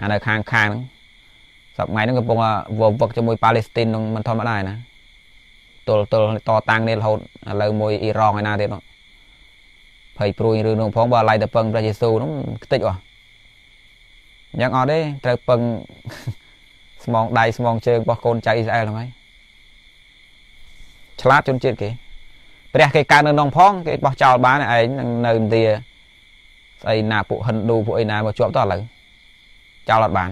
អានៅខាងខាងហ្នឹងសប្ងៃហ្នឹងកំពុងវឹកជាមួយប៉ាឡេស្ទីននឹងមិនធម្មតាណាទល់ទល់តតាំងនេះរហូតឥឡូវមួយអ៊ីរ៉ង់ឯណាទៀតនោះ ភ័យព្រួយរឿងនោះផងបើឡៃតែពឹងព្រះយេស៊ូនោះខ្ទេចអស់អញ្ចឹងអត់ទេត្រូវពឹងស្មងដៃស្មងជើងរបស់កូនចៅអ៊ីស្រាអែលហ្នឹងហើយឆ្លាតជនជាតិគេព្រះគេកើតនៅក្នុងផងគេបោះចោលបានឯងនៅឥណ្ឌាស្អីណាពួកហិណ្ឌូពួកអីណាមកជាប់តឥឡូវចោលអត់បាន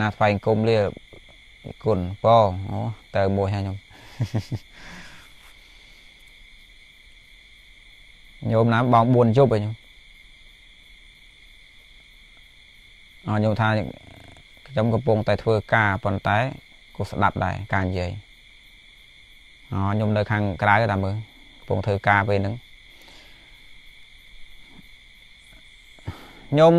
ណាថ្វាយអង្គមលា គុណប៉អូទៅមួយហើយខ្ញុំញោមណាបង4ជប់ឯងខ្ញុំអញញោមថាខ្ញុំកំពុងតែធ្វើការប៉ុន្តែក៏ស្ដាប់ដែរការនិយាយអូខ្ញុំនៅខាងក្រៅតាមមើលកំពុងធ្វើការពេលហ្នឹងខ្ញុំ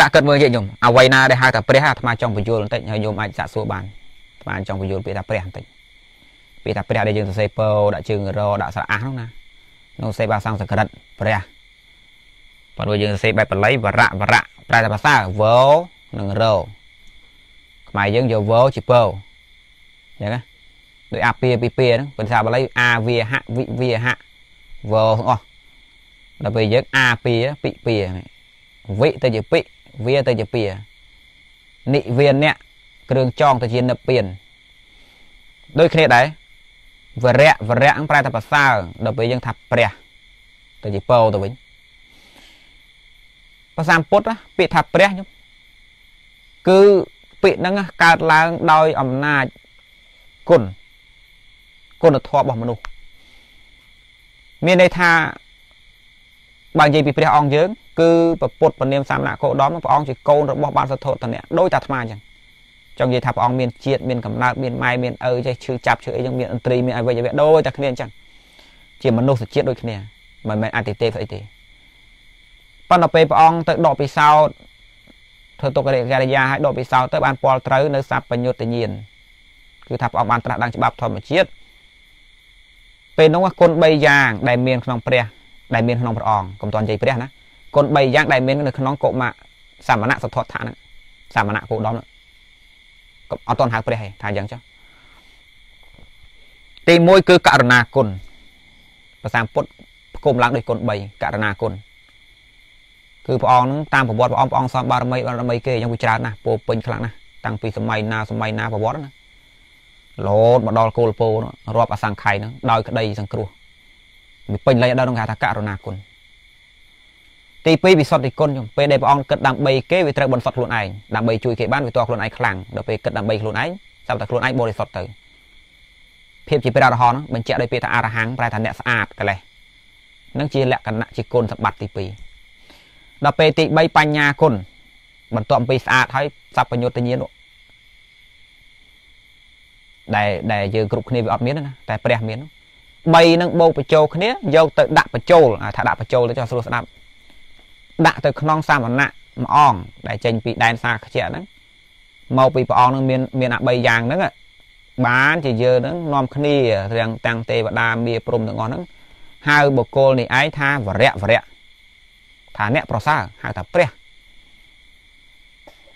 សាក់គិតមើលយើងខ្ញុំអ្វីណាដែលហៅថាព្រះអាត្មាចង់បញ្យល់បន្តិចហើយញោមអាចសាកសួរបានអាត្មាចង់បញ្យល់ពាក្យថាព្រះបន្តិចពាក្យថាព្រះដែលយើងសរសេរពោដាក់ជើងរដាក់ស្រៈអះនោះណានោះសេបាសំស្ក្រឹតព្រះប៉ុន្តែយើងសរសេរបែបបាលីវរៈវរៈប្រែថាភាសាវោនិងរោខ្មែរយើងយកវោជាពោអញ្ចឹងណាដោយអាពាពីពាហ្នឹងភាសាបាលីអាវាហៈវិវាហៈវទាំងអស់ដល់ពេលយើងអាពាពិពាវិទៅជាពិ វាទៅជាពានិវានៈគ្រឿងចងទៅជានិព្វានដូចគ្នាដែរវរៈវរៈប្រែថាប្រសើរដល់ពេលយើងថាព្រះទៅជាពោទៅវិញភាសាពុទ្ធពាក្យថាព្រះខ្ញុំគឺពាក្យហ្នឹងកើតឡើងដោយអំណាចគុណគុណធម៌របស់មនុស្សមានន័យថាបើនិយាយពីព្រះអង្គយើង គឺប្រពុតពនាមសាមណគោដមព្រះអង្គជាកូនរបស់បានសទ្ធតនៈដោយតាអាត្មាអញ្ចឹងចង់និយាយថាព្រះអង្គមានជាតិមានកំណើតមានម៉ែមានឪចេះឈឺចាប់ឈឺអីចឹងមានអន្ត្រីមានអវយវៈដូចតែគ្នាអញ្ចឹងជាមនុស្សជាតិដូចគ្នាមិនមែនអតិទេពស្អីទេប៉ុន្តែពេលព្រះអង្គទៅដកពិសោធន៍ធ្វើទុក្ខរិយាយាឲ្យដកពិសោធន៍ទៅបានពលត្រូវនៅសัพបញ្ញុត្តញាណគឺថាព្រះអង្គបានត្រាស់ដឹងច្បាប់ធម្មជាតិពេលនោះគុណ3យ៉ាងដែលមានក្នុងព្រះដែលមានក្នុងព្រះអង្គកុំតន់និយាយព្រះណា គុណ3យ៉ាងដែលមាននៅក្នុងកុមារសមណៈសទ្ធដ្ឋៈហ្នឹងសមណៈគោដំហ្នឹងអត់តន់ហៅព្រះទេថាអញ្ចឹងចុះទី1គឺករណាគុណភាសាពុទ្ធផ្គុំឡើងដោយគុណ3ករណាគុណគឺព្រះអង្គហ្នឹងតាមប្រវត្តិព្រះអង្គព្រះអង្គសំបារមីបារមីគេយ៉ាងវាច្រើនណាស់ពោពេញខ្លាំងណាស់តាំងពីសម័យណាសម័យណាប្រវត្តិណាលោតមកដល់គោលពោរាប់អសង្ខ័យហ្នឹងដោយក្តីសង្គ្រោះវាពេញលេញដល់ក្នុងគេថាករណាគុណ ទី2វិសុទ្ធិគុណខ្ញុំពេលដែលព្រះអង្គគិតដើម្បីគេវាត្រូវបន្សុទ្ធខ្លួនឯងដើម្បីជួយគេបានវាតខ្លួនឯងខ្លាំងដល់ពេលគិតដើម្បីខ្លួនឯងស្រាប់តែខ្លួនឯងបរិសុទ្ធទៅភាពជាព្រះអរហន្តបញ្ជាក់ដោយពាក្យថាអរហង្គប្រែថាអ្នកស្អាតកលេសនឹងជាលក្ខណៈជាគុណសម្បត្តិទី2ដល់ពេលទី3បញ្ញាគុណបន្ទាប់ពីស្អាតហើយសัพពញុត្តញាណដែលដែលយើងគ្រប់គ្នាវាអត់មានណាតែព្រះមាន3នឹងបូកបញ្ចូលគ្នាយកទៅដាក់បញ្ចូលថាដាក់បញ្ចូលទៅចោះស្រួលស្ដាប់ ដាក់ទៅក្នុងសាមណៈម្អងដែលចេញពីដែនសាខ្ជាហ្នឹងមកពីព្រះអង្គនឹងមានមានអា3យ៉ាងហ្នឹងបានជាយើងហ្នឹងនាំគ្នាទាំងទាំងទេវតាមាព្រំទាំងអស់ហ្នឹងហៅបុគ្គលនេះឯងថាវរៈវរៈថាអ្នកប្រសើរហៅថាព្រះ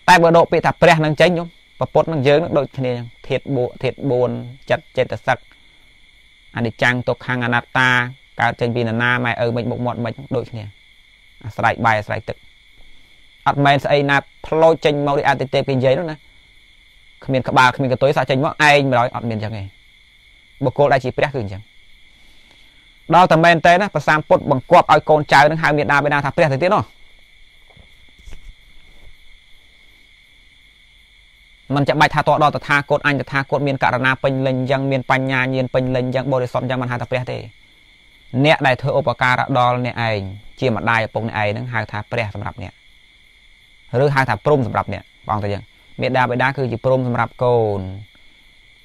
តែបើដកពាក្យថាព្រះនឹងចេញខ្ញុំប្រពុតនឹងយើងនឹងដូចគ្នាធាត4ធាត4ចិត្តចិត្តសឹកអនិច្ចំទុក្ខអនត្តាកើតចេញពីនរណាម៉ែឪមិនមុខមាត់មិនដូចគ្នា អាស្រ័យបាយអាស្រ័យទឹកអត់មែនស្អីណាផ្លោចចេញមកដូចអតិទេពគេនិយាយនោះណាគ្មានក្បាលគ្មានកតុយសាចេញមកឯងម្ដងអត់មានចឹងទេបុគ្គលដែលជាព្រះគឺអញ្ចឹងដល់តែមែនតើណាប្រសាមពុទ្ធបង្គាប់ឲ្យកូនចៅនឹងហៅមេដាបេដាថាព្រះទៅទៀតនោះមិនចាំបាច់ថាតដល់តថាគតអញតថាគតមានករណាពេញលេញយ៉ាងមានបញ្ញាញាណពេញលេញយ៉ាងបរិសុទ្ធយ៉ាងមិនហៅថាព្រះទេ អ្នកដែលធ្វើឧបការៈដល់អ្នកឯងជាម្ដាយឪពុកអ្នកឯងហ្នឹងហៅថាព្រះសម្រាប់អ្នកឬហៅថាព្រំសម្រាប់អ្នកបងទៅយ៉ាងមេដាបេដាគឺជាព្រំសម្រាប់កូន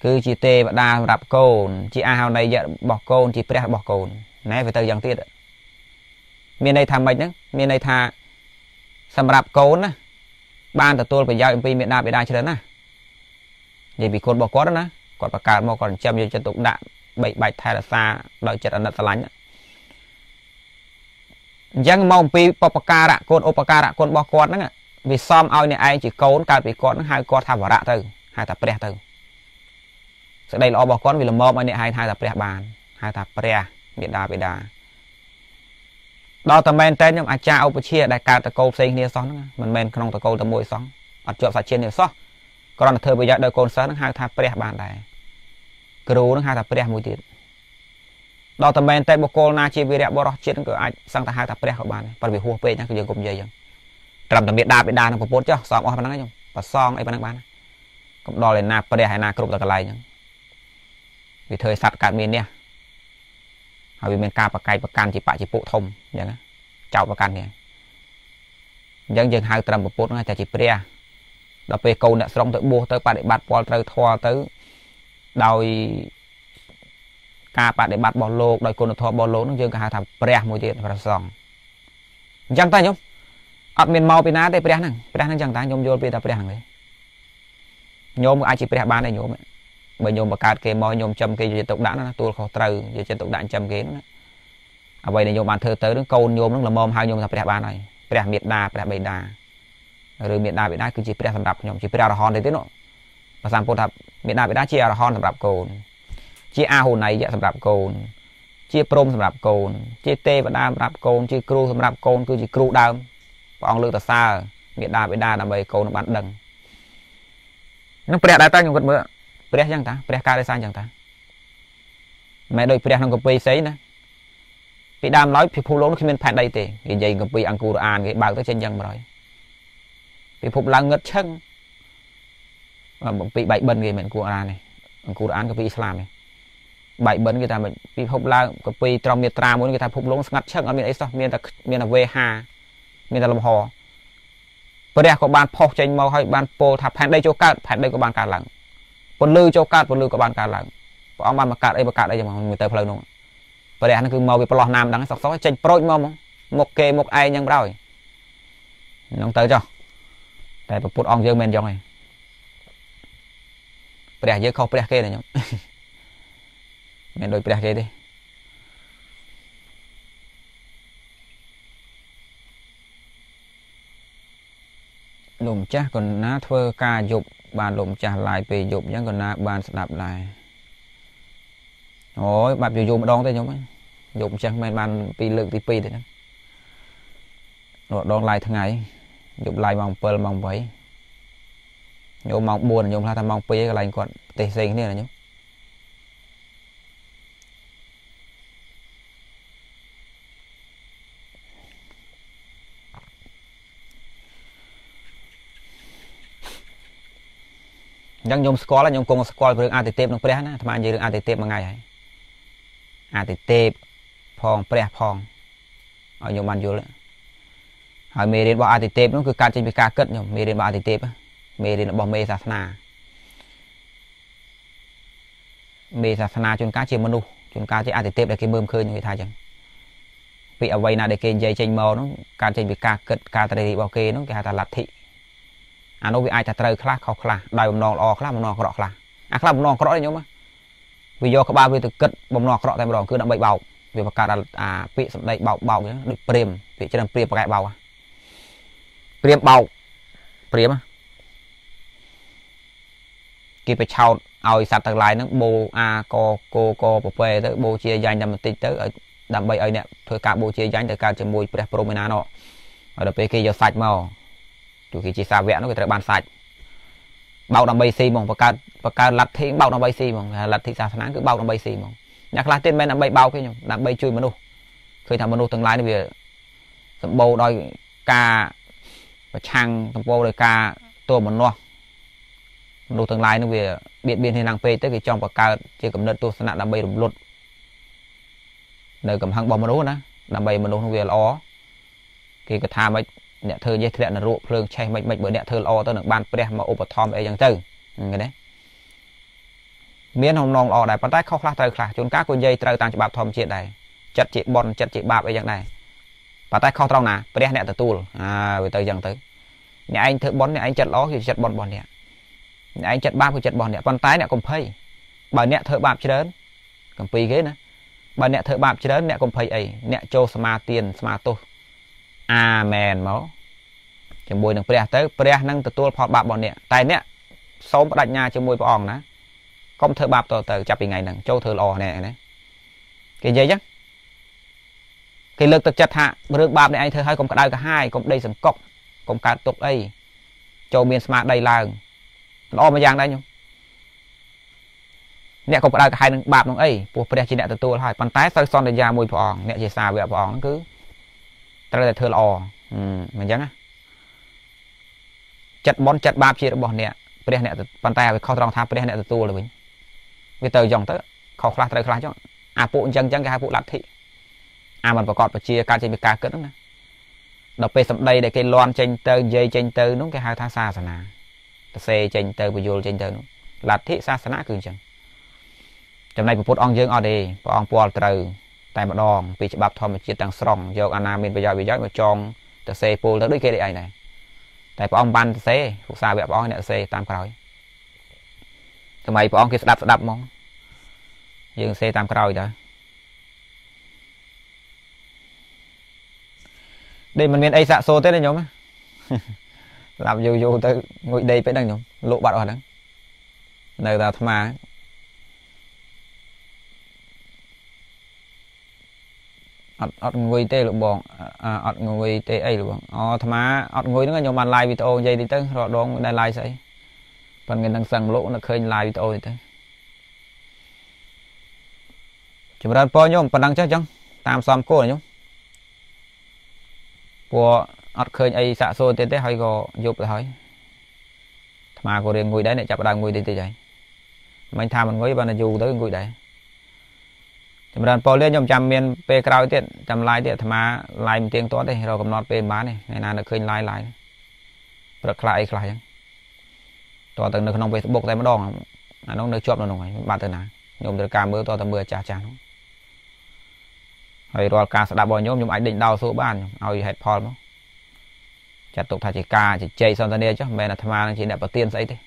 គឺជាទេវតាសម្រាប់កូន ជាអាហោណីយៈរបស់កូន ជាព្រះរបស់កូនណែវាទៅយ៉ាងទៀតមានន័យថាម៉េចហ្នឹងមានន័យថាសម្រាប់កូនណាបានទទួលប្រយោជន៍អំពីមេដាបេដាច្រើនណានិយាយពីគុណរបស់គាត់ណាគាត់បង្កើតមកគាត់ចិញ្ចឹមយកចិត្តទុកដាក់បីបាច់ថែរក្សាដោយចិត្តអាណិតស្រឡាញ់ អញ្ចឹងមកអំពីបពការៈគុណឧបការៈគុណរបស់គាត់ហ្នឹងវាសមឲ្យអ្នកឯងជាកូនកើតពីគាត់ហ្នឹងហៅគាត់ថាវរៈទៅហៅថាព្រះទៅសេចក្តីល្អរបស់គាត់វាល្មមឲ្យអ្នកឯងហៅថាព្រះបានហៅថាព្រះមេដាបេដាដល់តែមែនតែខ្ញុំអាចារ្យឧបជាដែលកើតតកូលផ្សេងគ្នាសោះហ្នឹងមិនមែនក្នុងតកូលតែមួយសោះអត់ជាប់សាច់ជាតិនេះសោះគ្រាន់តែធ្វើប្រយោជន៍ដល់កូនសិស្សហ្នឹងហៅថាព្រះបានដែរគ្រូហ្នឹងហៅថាព្រះមួយទៀត ដល់តែមែនតែបុគ្គលណាជាវីរៈបរោះជាតិហ្នឹងក៏អាចសឹងតែហៅថាព្រះក៏បានប៉ុន្តែវាហួសពេកណាគឺយើងកុំនិយាយចឹងត្រឹមតែមេដាបេដានឹងប្រពុតចុះសមអស់ប៉ុណ្ណឹងខ្ញុំប្រសងអីប៉ុណ្ណឹងបានកុំដល់ឯណាព្រះឯណាគ្រប់តែកន្លែងហ្នឹងវាធ្វើសัตว์កើតមាននេះហើយវាមានការបកាយប្រកាន់ជាបច្ចិពុធំអញ្ចឹងចោតប្រកាន់នេះអញ្ចឹងយើងហៅត្រឹមប្រពុតហ្នឹងតែជាព្រះដល់ពេលកូនអ្នកស្រុងទៅបួសទៅបដិបត្តិពលត្រូវធွာទៅដោយ ការបដិបត្តិរបស់លោកដោយគុណធម៌របស់លោកនឹងយើងក៏ហៅថាព្រះមួយទៀតព្រះសង្ឃអញ្ចឹងតើញោមអត់មានមកពីណាទេព្រះហ្នឹងព្រះហ្នឹងអញ្ចឹងតើញោមយល់ពីថាព្រះហ្នឹងទេញោមអាចជាព្រះបានដែរញោមបើញោមបង្កើតគេមកញោមចំគេយកចិត្តទុកដាក់ណាទួលខុសត្រូវយកចិត្តទុកដាក់ចំគេណាអ្វីដែលញោមបានធ្វើទៅនឹងកូនញោមនឹងល្មមហៅញោមថាព្រះបានហើយព្រះមេត្តាព្រះបិតាឬមេត្តាបិតាគឺជាព្រះសម្រាប់ខ្ញុំជាព្រះអរហន្តទេទេនោះព្រះសម្ពុទ្ធថាមេដាបេដាជាអរហន្តសម្រាប់កូន ជាអាហុណ័យសម្រាប់កូន ជាព្រមសម្រាប់កូន ជាទេវតាសម្រាប់កូន ជាគ្រូសម្រាប់កូនគឺជាគ្រូដើមព្រះអង្គលើកតសើមេដាបេដាដើម្បីកូនបានដឹងនឹងព្រះដែរតើខ្ញុំគិតមើលព្រះចឹងតាព្រះការេសាចឹងតាមិនដូចព្រះក្នុងកពីផ្សេងណាពីដើមឡើយពិភពលោកគ្មានផែនដីទេនិយាយកពីអង្គុរអានគេបើកទៅចេញចឹងម្ដងពិភពឡើងងឹតឈឹងពីបៃបិនគេមិនគួរអានទេអង្គុរអានក៏ពីអ៊ីស្លាមទេ បៃបិនគេថាពិភពឡើងក៏ពីត្រង់មេត្រាមួយគេថាពិភពលោកស្ងាត់ឈឹងអត់មានអីសោះមានតែមានតែវេហាមានតែលំហព្រះក៏បានផុសចេញមកហើយបានពោលថាផែនដីចូលកើតផែនដីក៏បានកើតឡើងពន្លឺចូលកើតពន្លឺក៏បានកើតឡើងព្រះអង្គបានមកកើតអីមកកើតអីចឹងមកទៅផ្លូវនោះព្រះហ្នឹងគឺមកវាប្រឡោះណាមដឹងសក់សក់ចេញប្រូចមកមកគេមកឯងចឹងបដ ாய் ហ្នឹងទៅចុះតែពុទ្ធអង្គយើងមិនចឹងទេព្រះយើងខុសព្រះគេណាខ្ញុំ មិនដូចព្រះគេទេលោកម្ចាស់ក៏ណាធ្វើការយប់បានលោកម្ចាស់ឡាយពេលយប់អញ្ចឹងក៏ណាបានស្ដាប់ដែរអូយបាប់យយូរម្ដងទេខ្ញុំយប់អញ្ចឹងមិនបានពីលើកទី2ទេហ្នឹងដងឡាយថ្ងៃយប់ឡាយម៉ោង7ម៉ោង8ញោមម៉ោង4ញោមខ្លះថាម៉ោង2កន្លែងគាត់ប្រទេសផ្សេងគ្នាណាញោម អញ្ចឹងខ្ញុំស្គាល់ខ្ញុំគង់ស្គាល់រឿងអាទិទេពនឹងព្រះណាអាត្មានិយាយរឿងអាទិទេពមួយថ្ងៃហើយអាទិទេពផងព្រះផងឲ្យខ្ញុំបានយល់ហើយមេរៀនរបស់អាទិទេពនោះគឺកើតចេញពីការគិតខ្ញុំមេរៀនរបស់អាទិទេពមេរៀនរបស់មេសាសនាមេសាសនាជួនកាលជាមនុស្សជួនកាលជាអាទិទេពដែលគេមើលឃើញគេថាអញ្ចឹងពីអ្វីណាដែលគេនិយាយចេញមកនោះការចេញពីការគិតការត្រេករបស់គេនោះគេហៅថាលទ្ធិ អានោះវាអាចថាត្រូវខ្លះខុសខ្លះដោយបំណងល្អខ្លះបំណងអាក្រក់ខ្លះអាខ្លះបំណងអាក្រក់ទេញោមវាយកក្បាលវាទៅគិតបំណងអាក្រក់តែម្ដងគឺដើម្បីបោកវាបង្កើតអាពាក្យសម្ដីបោកបោកអញ្ចឹងដូចព្រាមពាក្យច្រើនព្រាមប្រកែបោកព្រាមបោកព្រាមគេបិឆោតឲ្យសត្វទាំងឡាយហ្នឹងបូអាកកកប្រពែទៅបូជាយ៉ាញ់តែបន្តិចទៅឲ្យដើម្បីឲ្យអ្នកធ្វើការបូជាយ៉ាញ់ទៅកើតជាមួយព្រះព្រហ្មឯណានោះហើយដល់ពេលគេយកសាច់មក ទោះគេជាសាវកនោះគេត្រូវបានសាច់បោកដើម្បីស៊ីហ្មងបង្កើតបង្កើតលទ្ធិបោកដើម្បីស៊ីហ្មងលទ្ធិសាសនាគឺបោកដើម្បីស៊ីហ្មងអ្នកខ្លះទៀតមិនដើម្បីបោកទេខ្ញុំដើម្បីជួយមនុស្សឃើញថាមនុស្សទាំងឡាយនេះវាសម្បូរដោយការប្រឆាំងសម្បូរដោយការទោមនោះមនុស្សទាំងឡាយនោះវាបៀតបៀនគ្នាឡើងពេកទៅគេចង់បង្កើតជាកំណត់ទស្សនៈដើម្បីរំលត់នៅកំហឹងរបស់មនុស្សណាដើម្បីមនុស្សនោះវាល្អគេក៏ថាមិន អ្នកធ្វើយេធ្លាក់នរកភ្លើងឆេះមិនមិនបើអ្នកធ្វើល្អទៅនឹងបានព្រះមកឧបត្ថម្ភអីចឹងទៅឃើញទេមានបំណងល្អដែរប៉ុន្តែខុសខ្លះត្រូវខ្លះជួនកាលក៏និយាយត្រូវតាមច្បាប់ធម្មជាតិដែរចិត្តជាបនចិត្តជាបាបអីចឹងដែរប៉ុន្តែខុសត្រង់ណាព្រះអ្នកទទួលអើវាទៅចឹងទៅអ្នកឯងធ្វើបនអ្នកឯងចិត្តល្អគឺចិត្តបនរបស់អ្នកអ្នកឯងចិត្តបាបគឺចិត្តរបស់អ្នកប៉ុន្តែអ្នកកុំភ័យបើអ្នកធ្វើបាបច្រើនកំពីគេណាបើអ្នកធ្វើបាបច្រើនអ្នកកុំភ័យអីអ្នកចូលសមាទានសមាទោស អាមែនមកជាមួយនឹងព្រះទៅព្រះនឹងទទួលផលបាបរបស់អ្នកតែអ្នកសូមបដិញ្ញាជាមួយព្រះអង្គណាកុំធ្វើបាបតទៅចាប់ពីថ្ងៃហ្នឹងចូលធ្វើល្អនេះណាគេនិយាយចឹងគេលើកទឹកចិត្តថារឿងបាបនេះឯងធ្វើឲ្យកុំក្តៅក្រហាយកុំដេកសង្កុកកុំកើតទុកអីចូលមានស្មារតីឡើងល្អមួយយ៉ាងដែរញោមអ្នកកុំក្តៅក្រហាយនឹងបាបនឹងអីព្រោះព្រះជាអ្នកទទួលហើយប៉ុន្តែត្រូវសន្យាមួយព្រះអង្គអ្នកជាសាវកព្រះអង្គហ្នឹងគឺ ត្រូវតែធ្វើល្អមិនអញ្ចឹងណាចិត្តបនចិត្តបាបជារបស់អ្នកព្រះអ្នកប៉ុន្តែវាខុសត្រង់ថាព្រះអ្នកទទួលទៅវិញវាទៅអញ្ចឹងទៅខុសខ្លះត្រូវខ្លះអញ្ចឹងអាពួកអញ្ចឹងអញ្ចឹងគេហៅពួកលទ្ធិអាមិនប្រកបប្រជាការចេញពីការគិតហ្នឹងណាដល់ពេលសម្ដីដែលគេលន់ចេញទៅនិយាយចេញទៅនោះគេហៅថាសាសនាទៅសេចេញទៅពយល់ចេញទៅនោះលទ្ធិសាសនាគឺអញ្ចឹងចំណែកពុទ្ធអង្គយើងអត់ទេព្រះអង្គពាល់ត្រូវ តែម្ដងពីច្បាប់ធម្មជាតិទាំងស្រុងយកអាណាមានប្រយោជន៍ប្រយោជន៍មកចងទៅសេពលទៅដូចគេឯងដែរតែព្រះអង្គបានសរសេរពុសាវៈព្រះអង្គអ្នកសរសេរតាមក្រោយសម័យព្រះអង្គគេស្ដាប់ស្ដាប់ហ្មងយើងសរសេរតាមក្រោយតើដេកមិនមានអីសាក់សូទេណាញោមស្ដាប់យូរយូរទៅងុយដេកពេកហ្នឹងញោមលោកបាត់អស់ហ្នឹងនៅតែអាត្មា អត់អត់ងុយទេលោកបងអត់ងុយទេអីលោកបងអូអាត្មាអត់ងុយហ្នឹងខ្ញុំបាន live វីដេអូនិយាយតិចទៅរាល់ដងដែល live ស្អីប៉ុន្តែនឹងសឹងលោកនឹកឃើញ live វីដេអូនេះទៅចម្រើនពរខ្ញុំប៉ុណ្ណឹងចុះចឹងតាមសំគោលខ្ញុំព្រោះអត់ឃើញអីសាក់សួរទៀតទេហើយក៏យប់ទៅហើយអាត្មាក៏រៀងងុយដែរអ្នកចាប់ដើមងុយតិចតិចហើយមិនថាមិនងុយបើតែយូរទៅងុយដែរ ចម្រើនពលនេះខ្ញុំចាំមានពេលក្រោយទៀតចាំឡាយទៀតអាត្មាឡាយមិនទៀងទាត់ទេរកកំណត់ពេលបានទេថ្ងៃណានៅឃើញឡាយឡាយព្រឹកខ្លះអីខ្លះអញ្ចឹងតើទៅនៅក្នុង Facebook តែម្ដងអានោះនៅជាប់នៅនោះហើយបាត់ទៅណាខ្ញុំត្រូវការមើលតើតើមើលអាចាស់ចាស់នោះហើយរាល់ការស្ដាប់របស់ខ្ញុំខ្ញុំអាចដេញដោលសួរបានឲ្យហេតុផលមកចាត់ទុកថាជាការជជែកសន្ទនាចុះមិនមែនអាត្មានឹងជាអ្នកប្រទៀនស្អីទេ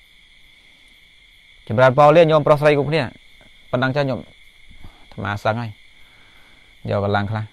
ចម្រើនប៉ូលៀនញោមប្រុសស្រីគ្រប់គ្នាប៉ុណ្ណឹងចុះខ្ញុំ អាត្មាសឹងហើយយកកម្លាំងខ្លះ